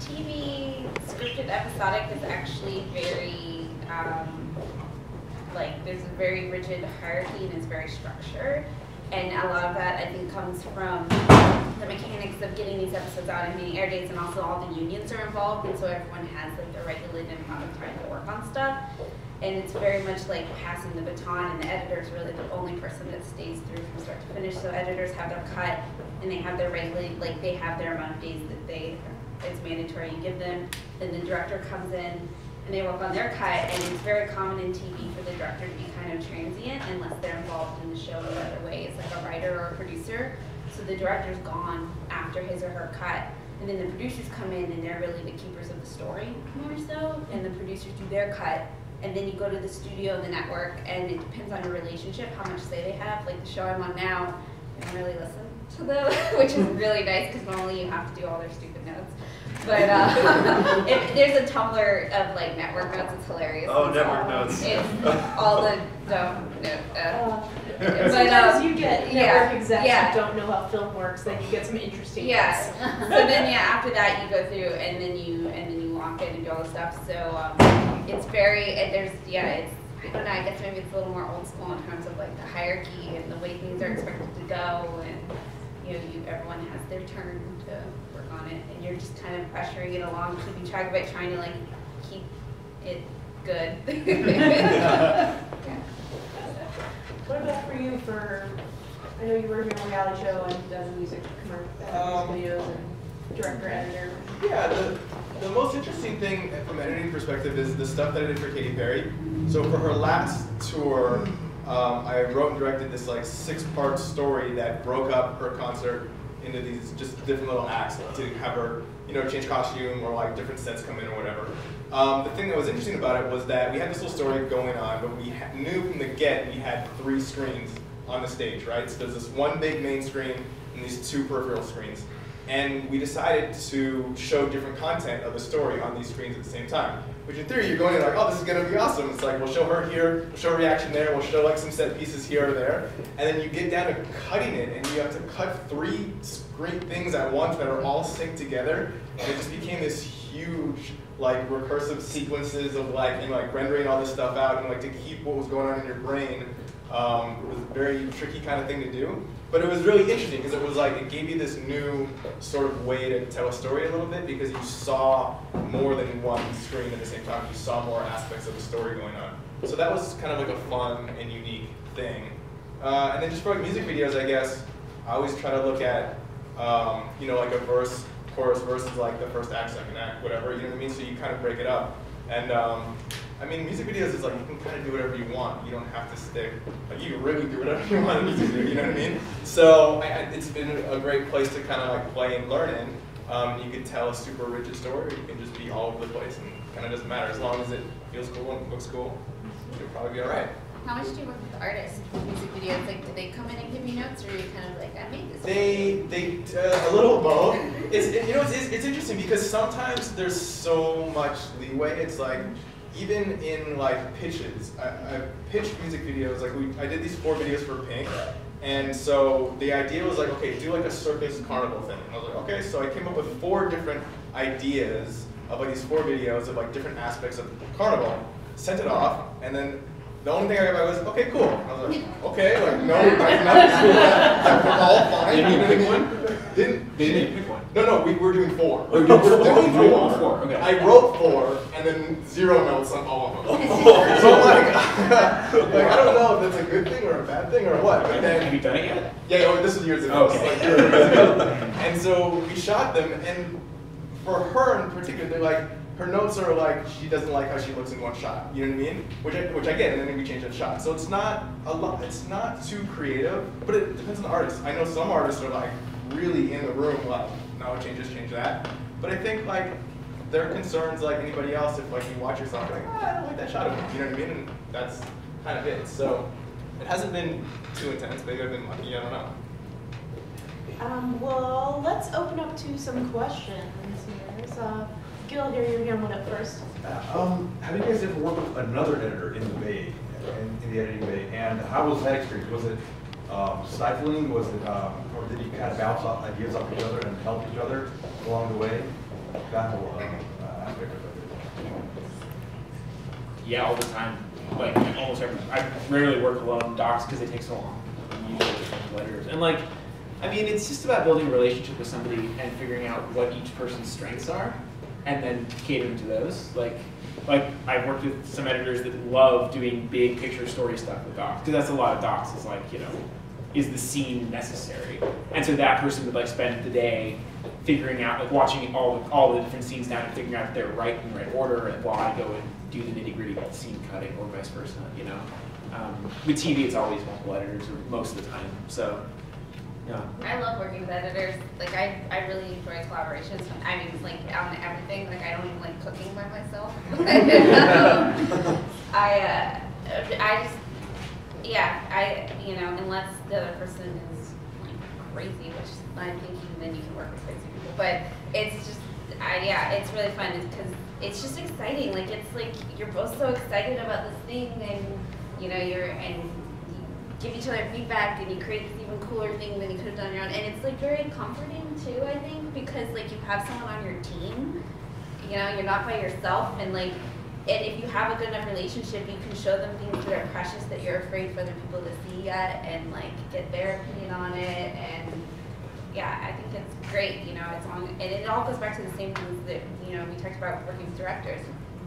B: TV scripted episodic is actually very um, like there's a very rigid hierarchy and it's very structured. And a lot of that I think comes from the mechanics of getting these episodes out and meeting air dates and also all the unions are involved and so everyone has like the regulated amount of time to work on stuff. And it's very much like passing the baton and the editor is really the only person that stays through from start to finish. So editors have their cut and they have their regular like they have their amount of days that they it's mandatory you give them. Then the director comes in and they work on their cut, and it's very common in TV for the director to be kind of transient unless they're involved in the show in other ways, like a writer or a producer. So the director's gone after his or her cut, and then the producers come in and they're really the keepers of the story more so, and the producers do their cut. And then you go to the studio and the network, and it depends on your relationship, how much say they have. Like the show I'm on now, I don't really listen to them, which is really nice because normally you have to do all their stupid notes. But uh, it, there's a Tumblr of like network notes. It's hilarious.
C: Oh,
B: It's
C: network
B: all-
C: notes.
B: It's all the dumb. No, uh,
E: Uh,
B: but,
E: sometimes
B: um,
E: you get
B: yeah,
E: network execs
B: yeah.
E: who don't know how film works, then you get some interesting
B: Yes.
E: bits.
B: so then yeah, after that you go through and then you and then you and do all the stuff. So um, it's very and there's yeah it's I don't know I guess maybe it's a little more old school in terms of like the hierarchy and the way things are expected to go and you know you everyone has their turn to work on it and you're just kind of pressuring it along, keeping track of it, trying to like keep it good. yeah.
E: What about for you for, I know you were doing a reality show and done music commer- uh,
A: Um,
E: videos and director, editor.
A: Yeah, the, the most interesting thing from an editing perspective is the stuff that I did for Katy Perry. So for her last tour, um, I wrote and directed this like six-part story that broke up her concert into these just different little acts to have her, you know, change costume or like different sets come in or whatever. Um, the thing that was interesting about it was that we had this little story going on, but we knew from the get we had three screens on the stage, right? So there's this one big main screen and these two peripheral screens. And we decided to show different content of the story on these screens at the same time. Which in theory, you're going in like, oh, this is gonna be awesome. It's like, we'll show her here, we'll show reaction there, we'll show like some set pieces here or there. And then you get down to cutting it, and you have to cut three screen things at once that are all synced together. And it just became this huge, like, recursive sequences of like, you know, like rendering all this stuff out and like to keep what was going on in your brain Um, it was a very tricky kind of thing to do, but it was really interesting because it was like it gave you this new sort of way to tell a story a little bit because you saw more than one screen at the same time. You saw more aspects of the story going on. So that was kind of like a fun and unique thing. Uh, and then just for like music videos, I guess I always try to look at um, you know like a verse, chorus versus like the first act, second act, whatever. You know what I mean? So you kind of break it up. And um, I mean, music videos is like you can kind of do whatever you want. You don't have to stick. Like you can really do whatever you want in music video. You know what I mean? So I, it's been a great place to kind of like play and learn in. Um, you can tell a super rigid story, you can just be all over the place, and kind of doesn't matter as long as it feels cool and looks cool. You'll probably be all right.
B: How much do you work with artists with music videos? Like, do they come in and give you notes, or are you kind of like, I made this?
A: They, they, uh, a little both. It's, it, you know, it's, it's, it's interesting because sometimes there's so much leeway. It's like, even in like pitches, I, I pitched music videos. Like we, I did these four videos for Pink, and so the idea was like, okay, do like a circus carnival thing. And I was like, okay, so I came up with four different ideas of like these four videos of like different aspects of carnival. Sent it off, and then the only thing I got back was, okay, cool. I was like, okay, like no, like nothing. Like, we're all fine.
D: Didn't you
A: know what I
D: pick one?
A: Didn't.
D: Didn't you pick one?
A: No, no, we were doing four.
D: You did
A: We're doing
D: You
A: four.
D: four, okay.
A: I wrote four, and then zero notes on all of them. so I'm like, like, I don't know if that's a good thing or a bad thing or what. But then, Have
D: you done it yet?
A: yeah, oh, this was years ago.
D: Okay.
A: This like years ago. and so we shot them, and for her in particular, they're like, her notes are like she doesn't like how she looks in one shot. You know what I mean? Which I, which I get, and then we change that shot. So it's not a lot. It's not too creative, but it depends on the artist. I know some artists are like really in the room, like no, change this, change that. But I think like their concerns like anybody else. If like you watch yourself, like ah, I don't like that shot of him. You know what I mean? And that's kind of it. So it hasn't been too intense. Maybe I've been lucky. I don't know.
E: Um, well, let's open up to some questions here. So, Gil, here you're gonna one up first.
F: Uh, Um, have you guys ever worked with another editor in the Bay, in, in the editing bay? And how was that experience? Was it um, stifling? Was it, um, or did you kind of bounce off ideas off each other and help each other along the way? That whole uh, uh, aspect of it.
D: Yeah, all the time. Like almost every. I rarely work alone docs because they take so long. Letters and like, I mean, it's just about building a relationship with somebody and figuring out what each person's strengths are, and then catering to those. Like, like I've worked with some editors that love doing big picture story stuff with docs because that's a lot of docs. Is like you know, is the scene necessary? And so that person would like spend the day figuring out, like watching all the, all the different scenes down and figuring out if they're right in the right order, and while I go and do the nitty gritty scene cutting, or vice versa. You know, um, with TV, it's always multiple editors, or most of the time. So, yeah.
B: I love working with editors. Like I, I really enjoy collaborations. I mean, it's like on everything. Like I don't even like cooking by myself. um, I, uh, I just, yeah, I, you know, unless the other person is like crazy, which I'm thinking then you can work with crazy people. But it's just, I, yeah, it's really fun because it's just exciting. Like it's like you're both so excited about this thing, and you know, you're and you give each other feedback, and you create this even cooler thing than you could have done on your own. And it's like very comforting too, I think, because like you have someone on your team. You know, you're not by yourself, and like, and if you have a good enough relationship, you can show them things that are precious that you're afraid for other people to see yet, and like get their opinion on it, and yeah, I think it's great, you know, it's on, and it all goes back to the same things that, you know, we talked about working with directors,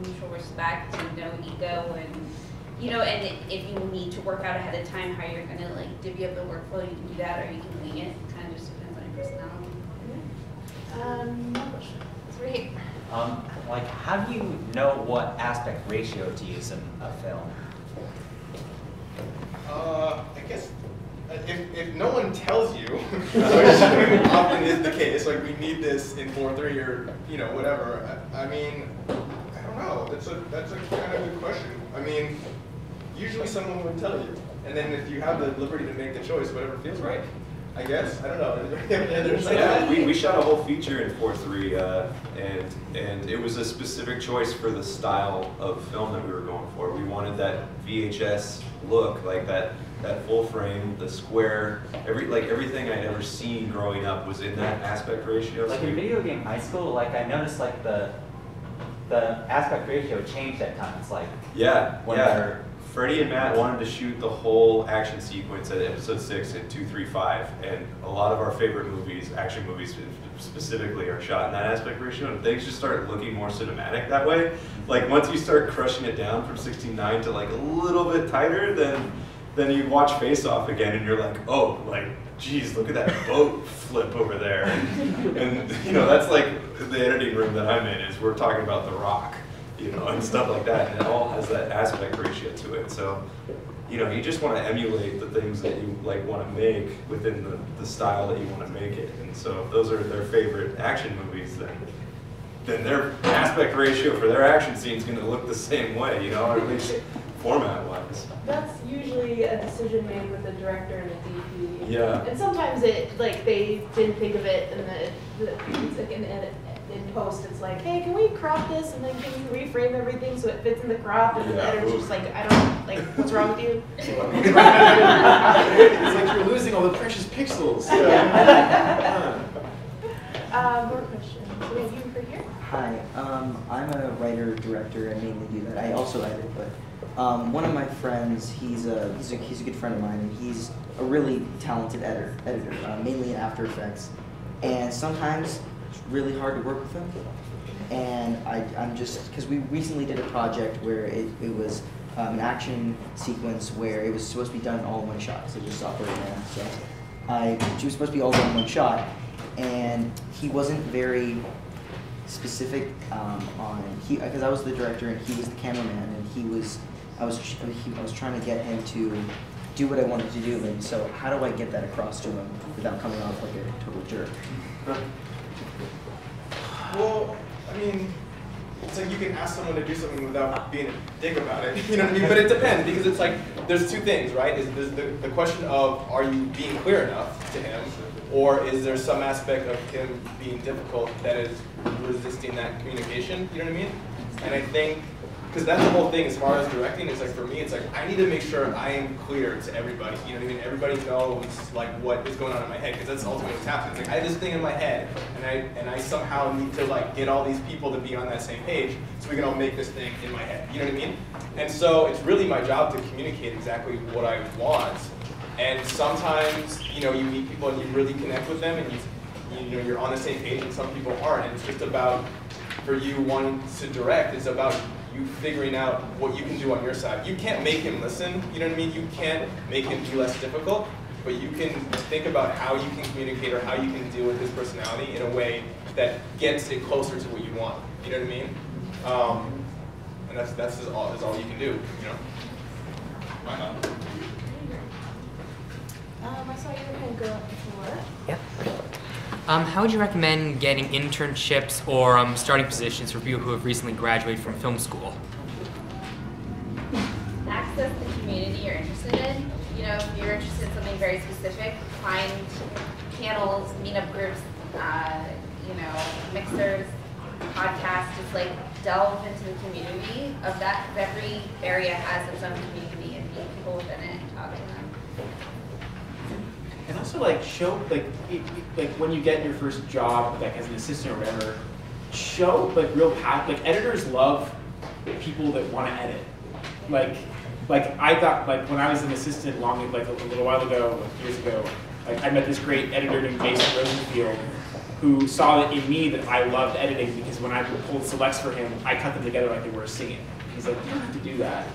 B: mutual respect and no ego and, you know, and if you need to work out ahead of time how you're gonna like divvy up the workflow, you can do that or you can wing it, kind of just depends on your personality.
E: Um, no question.
B: Sweet.
G: Um, like, how do you know what aspect ratio to use in a film?
A: Uh, I guess uh, if, if no one tells you, which often is the case, like we need this in four three or you know whatever. I, I mean, I don't know. That's a that's a kind of good question. I mean, usually someone would tell you, and then if you have the liberty to make the choice, whatever feels right. I guess I don't know. Is there any others?
C: Yeah, we, we shot a whole feature in 4.3, uh, and, and it was a specific choice for the style of film that we were going for. We wanted that VHS look, like that, that full frame, the square, every, like everything I'd ever seen growing up was in that aspect ratio.
G: Like
C: So
G: in video game high school, like I noticed like the the aspect ratio changed at times. Like
C: Yeah,
G: when
C: yeah. Freddie and Matt wanted to shoot the whole action sequence at episode six and two, three, five, and a lot of our favorite movies, action movies specifically, are shot in that aspect ratio, and things just start looking more cinematic that way. Like once you start crushing it down from 16:9 to like a little bit tighter, then then you watch Face Off again, and you're like, oh, like geez, look at that boat flip over there, and you know that's like the editing room that I'm in is we're talking about The Rock you know, and stuff like that. And it all has that aspect ratio to it. So, you know, you just want to emulate the things that you like want to make within the, the style that you want to make it. And so if those are their favorite action movies, then then their aspect ratio for their action scene is going to look the same way, you know, or at least format wise.
E: That's usually a decision made with the director and the DP.
C: Yeah.
E: And sometimes it, like, they didn't think of it and the, the, it's like an edit, in post, it's like, hey, can we crop this and then can you reframe everything so it fits in the crop? And then the editor's just like, I don't, like, what's wrong with you?
D: it's like you're losing all the precious pixels.
E: Uh, more questions. We have you for here?
H: Hi, um, I'm a writer director. I mainly do that. I also edit, but um, one of my friends, he's a, he's a he's a good friend of mine, and he's a really talented editor, editor, uh, mainly in After Effects. And sometimes it's really hard to work with him. And I, I'm just because we recently did a project where it, it was um, an action sequence where it was supposed to be done all in one shot. So just operating now. So I, it was supposed to be all done in one shot, and he wasn't very specific um, on he because I was the director and he was the cameraman and he was I was he, I was trying to get him to do what I wanted to do and so how do I get that across to him without coming off like a total jerk?
A: Well, I mean, it's like you can ask someone to do something without being a dick about it. You know what I mean? But it depends because it's like there's two things, right? Is there's the, the question of are you being clear enough to him, or is there some aspect of him being difficult that is resisting that communication? You know what I mean? And I think because that's the whole thing as far as directing. It's like for me, it's like I need to make sure I am clear to everybody. You know what I mean? Everybody knows like what is going on in my head because that's ultimately what's happening. Like I have this thing in my head, and I and I somehow need to like get all these people to be on that same page so we can all make this thing in my head. You know what I mean? And so it's really my job to communicate exactly what I want. And sometimes you know you meet people and you really connect with them, and you you know you're on the same page, and some people aren't. And it's just about for you wanting to direct. It's about you figuring out what you can do on your side. You can't make him listen, you know what I mean? You can't make him be less difficult, but you can think about how you can communicate or how you can deal with his personality in a way that gets it closer to what you want. You know what I mean? Um, and that's that's just all, that's all you can do, you know? Why not?
E: Um, I saw your hand go up before.
I: Yeah. Um, how would you recommend getting internships or um, starting positions for people who have recently graduated from film school?
B: access the community you're interested in. You know, if you're interested in something very specific, find panels, meetup groups, uh, you know, mixers, podcasts, just like delve into the community of that. every area has its own community and meet people within it and talk to them.
D: And also like show like it, like when you get your first job like as an assistant or whatever, show like real passion. Like editors love people that want to edit. Like like I got like when I was an assistant long like a, a little while ago, like years ago, like I met this great editor named Jason Rosenfield who saw in me that I loved editing because when I pulled selects for him, I cut them together like they were a scene. He's like, you don't have to do that.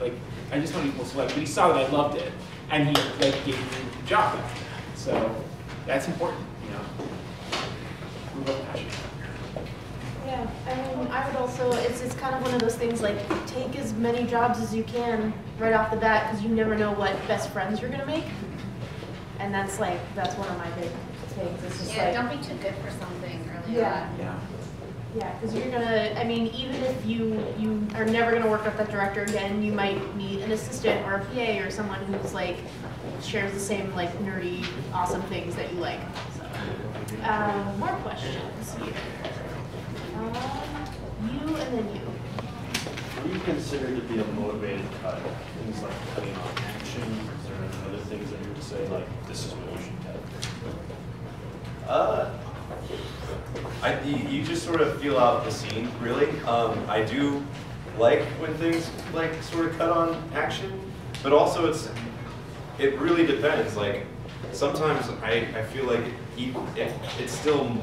D: Like, I just want to equal select. But he saw that I loved it, and he like gave me the job after that. So that's important, you know. Prove up passion.
E: Yeah, I mean, I would also, it's, it's kind of one of those things like, take as many jobs as you can right off the bat, because you never know what best friends you're gonna make. And that's like, that's one of my big things, it's just
B: Yeah,
E: like.
B: don't be too good for something early
E: Yeah.
B: on.
D: Yeah.
E: Yeah, because you're gonna, I mean, even if you, you are never gonna work with that director again, you might meet an assistant or a PA or someone who's like, shares the same like nerdy, awesome things that you like, so. Um, more questions here. Um, you and then you.
J: What do you consider to be a motivated cut? Things like cutting on action, is there other things that you would say, like, this is what you should cut?
C: Uh, I, you, just sort of feel out the scene, really. Um, I do, like when things like sort of cut on action, but also it's it really depends. Like sometimes I, I feel like e- it, it's still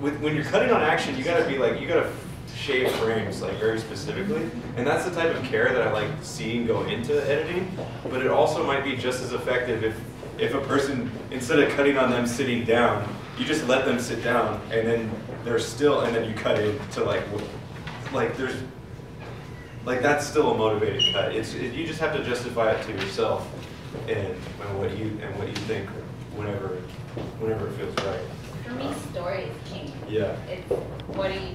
C: with, when you're cutting on action, you gotta be like you gotta shave frames like very specifically, and that's the type of care that I like seeing go into editing. But it also might be just as effective if if a person instead of cutting on them sitting down, you just let them sit down, and then they're still, and then you cut it to like like there's like that's still a motivated cut. It's it, you just have to justify it to yourself and, and what you and what you think whenever whenever it feels right.
B: For me, um, story is king.
C: Yeah.
B: It's, what do you,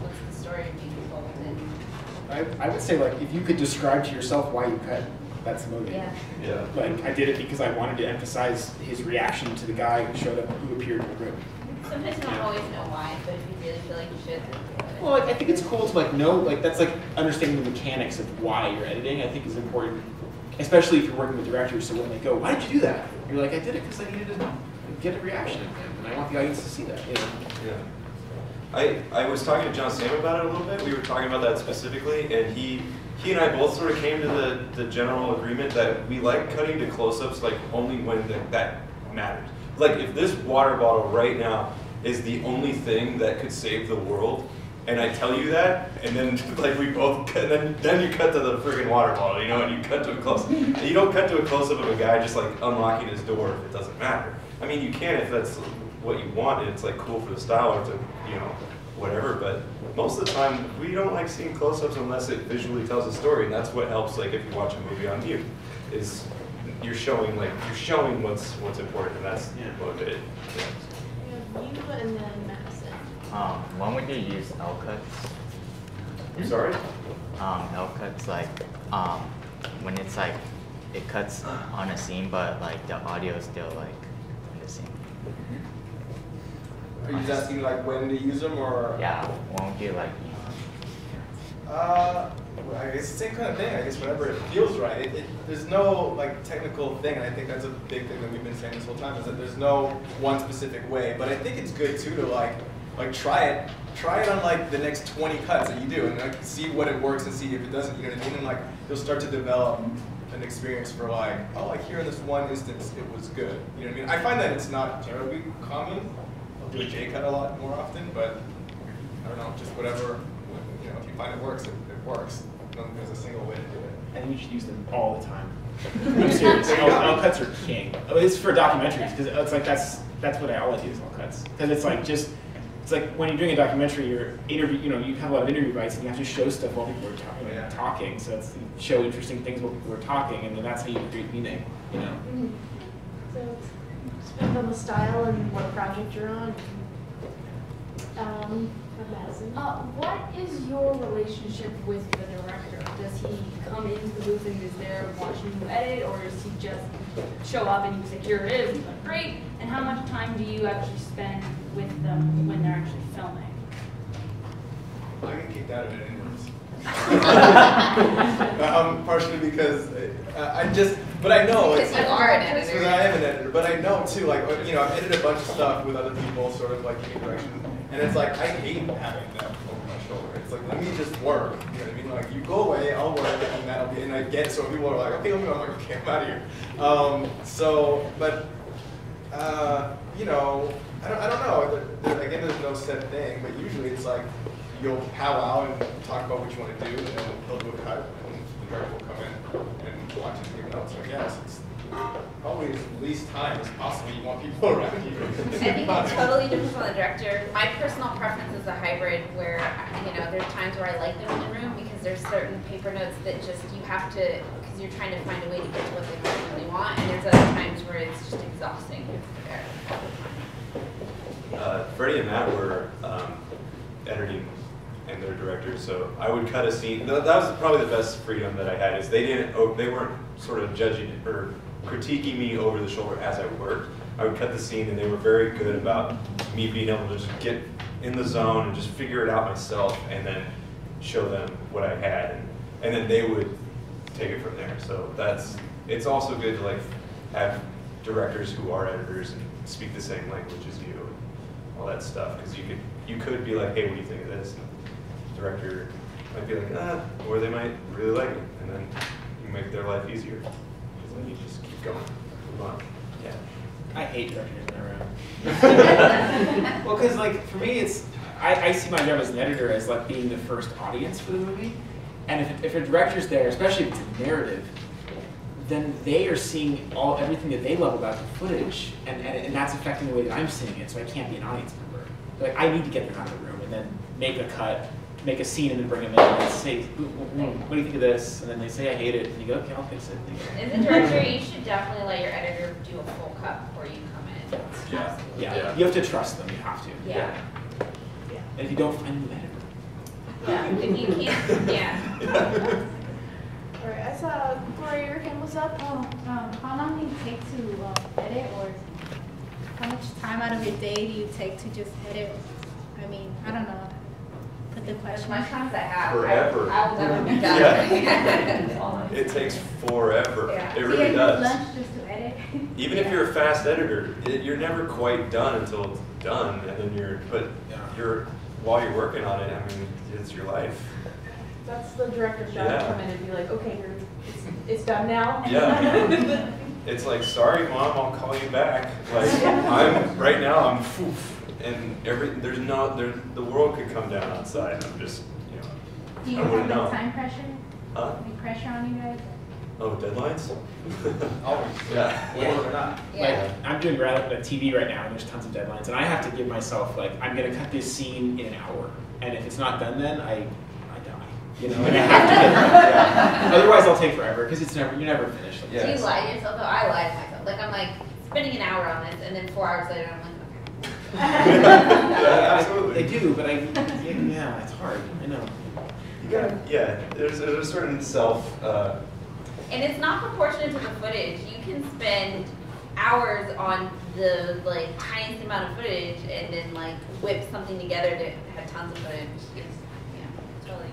B: what's the story being told and,
D: I, I would say like if you could describe to yourself why you cut, that's motivating.
B: yeah.
C: Yeah.
D: Like I did it because I wanted to emphasize his reaction to the guy who showed up, who appeared in the room.
B: Sometimes you don't always know why, but if you really feel like you should, then do it.
D: Well, like, I think it's cool to like know, like that's like understanding the mechanics of why you're editing. I think is important, especially if you're working with directors. So when they go, "Why did you do that?" You're like, "I did it because I needed to get a reaction, and I want the audience to see that." You know?
C: Yeah. I, I was talking to John Sam about it a little bit. We were talking about that specifically, and he he and I both sort of came to the, the general agreement that we like cutting to close-ups like only when the, that matters. Like if this water bottle right now is the only thing that could save the world, and I tell you that, and then like we both cut, then then you cut to the friggin' water bottle, you know, and you cut to a close. You don't cut to a close-up of a guy just like unlocking his door if it doesn't matter. I mean, you can if that's what you want, and it's like cool for the style or to you know whatever. But most of the time, we don't like seeing close-ups unless it visually tells a story, and that's what helps. Like if you watch a movie on mute, is you're showing like you're showing what's what's important, and that's
D: Yeah.
C: motivated. Yeah.
E: We have you and then Madison.
K: Um, when would you use L cuts?
C: I'm sorry.
K: Um, L cuts like um, when it's like it cuts on a scene, but like the audio is still like in the scene.
A: Are you just asking like when to use them or?
K: Yeah, when would you like?
A: Uh, well, I guess it's the same kind of thing. I guess whenever it feels right. It, it, there's no like technical thing, and I think that's a big thing that we've been saying this whole time is that there's no one specific way. But I think it's good too to like like try it, try it on like the next 20 cuts that you do, and like see what it works and see if it doesn't. You know what I mean? And like you'll start to develop an experience for like, oh, like here in this one instance, it was good. You know what I mean? I find that it's not terribly common. I'll do a J cut a lot more often, but I don't know, just whatever, you know, if you find it works, it, it works. I don't think there's a single way to do it.
D: I think we should use them all the time. I'm serious. All, L cuts are king. I mean, it's for documentaries because it's like that's that's what I always use L cuts because it's like just it's like when you're doing a documentary, you're interview. You know, you have a lot of interview rights and you have to show stuff while people are talking. You know,
A: Yeah.
D: talking. So it's show interesting things while people are talking, and then that's how you create meaning. You know. Mm-hmm.
E: So it depends on the style and what project you're on. Um, Madison.
L: Uh, what is your relationship with the director? Does he come into the booth and is there watching you edit, or does he just show up and you say, here it is, it's great? And how much time do you actually spend with them when they're actually filming?
A: I get kicked out of it anyways. um, partially because uh, I just, but I know
B: Because
A: it's
B: you are an
A: because
B: editor.
A: I am an editor, but I know too, like, you know, I've edited a bunch of stuff with other people, sort of like giving directions, and it's like, I hate having them over my shoulder. It's like, let me just work, you know what I mean? Like, you go away, I'll work, and that'll be, and I get, so people are like, okay, let me go, I'm like, okay, I'm out of here. Um, so, but, uh, you know, I don't, I don't know, There- there- again, there's no set thing, but usually it's like, you'll powwow and talk about what you want to do, and then they'll do a cut, and the will come in and watch it and give notes. So yes, it's always least time as possible. You want people around you.
B: I think it totally depends on the director. My personal preference is a hybrid where, you know, there's times where I like them in the room because there's certain paper notes that just, you have to, because you're trying to find a way to get to what they really want, and there's other times where it's just exhausting if they're there all the time.
C: Uh, Freddie and Matt were um, editing and their directors, so I would cut a scene. That was probably the best freedom that I had. Is they didn't, oh, they weren't sort of judging or critiquing me over the shoulder as I worked. I would cut the scene, and they were very good about me being able to just get in the zone and just figure it out myself, and then show them what I had, and, and then they would take it from there. So that's it's also good to like have directors who are editors and speak the same language as you and all that stuff because you could you could be like, hey, what do you think of this? And director might be like, ah, or they might really like it, and then you make their life easier. Because then you just keep going, move on. Yeah.
D: I hate directors in that room. well, because like for me, it's I, I see my job as an editor as like being the first audience for the movie, and if, if a director's there, especially if it's a narrative, then they are seeing all everything that they love about the footage, and, and, and that's affecting the way that I'm seeing it. So I can't be an audience member. Like I need to get them out of the room and then make a cut, make a scene, and then bring them in and say, "What do you think of this?" And then they say, "I hate it," and you go, "Okay, I'll fix it." You
B: As a director, you should definitely let your editor do a full cut before you come in.
C: Yeah.
D: Yeah,
C: Yeah.
D: you have to trust them. You have to.
B: Yeah.
D: And if you don't find an editor,
B: Yeah, if you can't, yeah.
E: All right, I saw Gloria, your hand was up.
M: Oh, um, how long do you take to uh, edit, or how much time out of your day do you take to just edit? I mean, I don't know. Put the
B: As
M: question.
B: much time as I have,
C: Forever.
B: I will never be done.
C: It takes forever.
B: Yeah.
C: It
M: Do you
C: really does.
M: lunch just to edit?
C: Even if you're a fast editor, it, you're never quite done until it's done, and then you're, but you're, while you're working on it, I mean, it's your life.
E: That's the director's job to come in and be like, okay, you're, it's, it's done now.
C: Yeah. It's like, sorry, mom, I'll call you back. Like, I'm, right now, I'm poof, and every, there's no, there, the world could come down outside, and I'm just, you know,
M: Do you
C: I
M: have
C: wouldn't
M: the
C: know.
M: time pressure?
C: Huh?
M: Any pressure on you guys?
C: Oh, deadlines?
A: Always.
C: Yeah.
A: Believe it or not.
B: Yeah.
D: like I'm doing grad a TV right now, and there's tons of deadlines, and I have to give myself like I'm gonna cut this scene in an hour, and if it's not done, then I I die. You know, and I have to get yeah. Otherwise, I'll take forever because it's never you're never finished. Like,
C: Yeah.
B: Do you lie to yourself though? I lie to myself. Like I'm like spending an hour on this, and then four hours later, I'm like, okay.
C: Yeah,
D: I,
C: absolutely.
D: I do, but I yeah, yeah, it's hard. I know.
C: You gotta, yeah, there's, there's a certain self, uh,
B: And it's not proportionate to the footage. You can spend hours on the like tiniest amount of footage and then like whip something together to have tons of footage. It's, yeah, totally.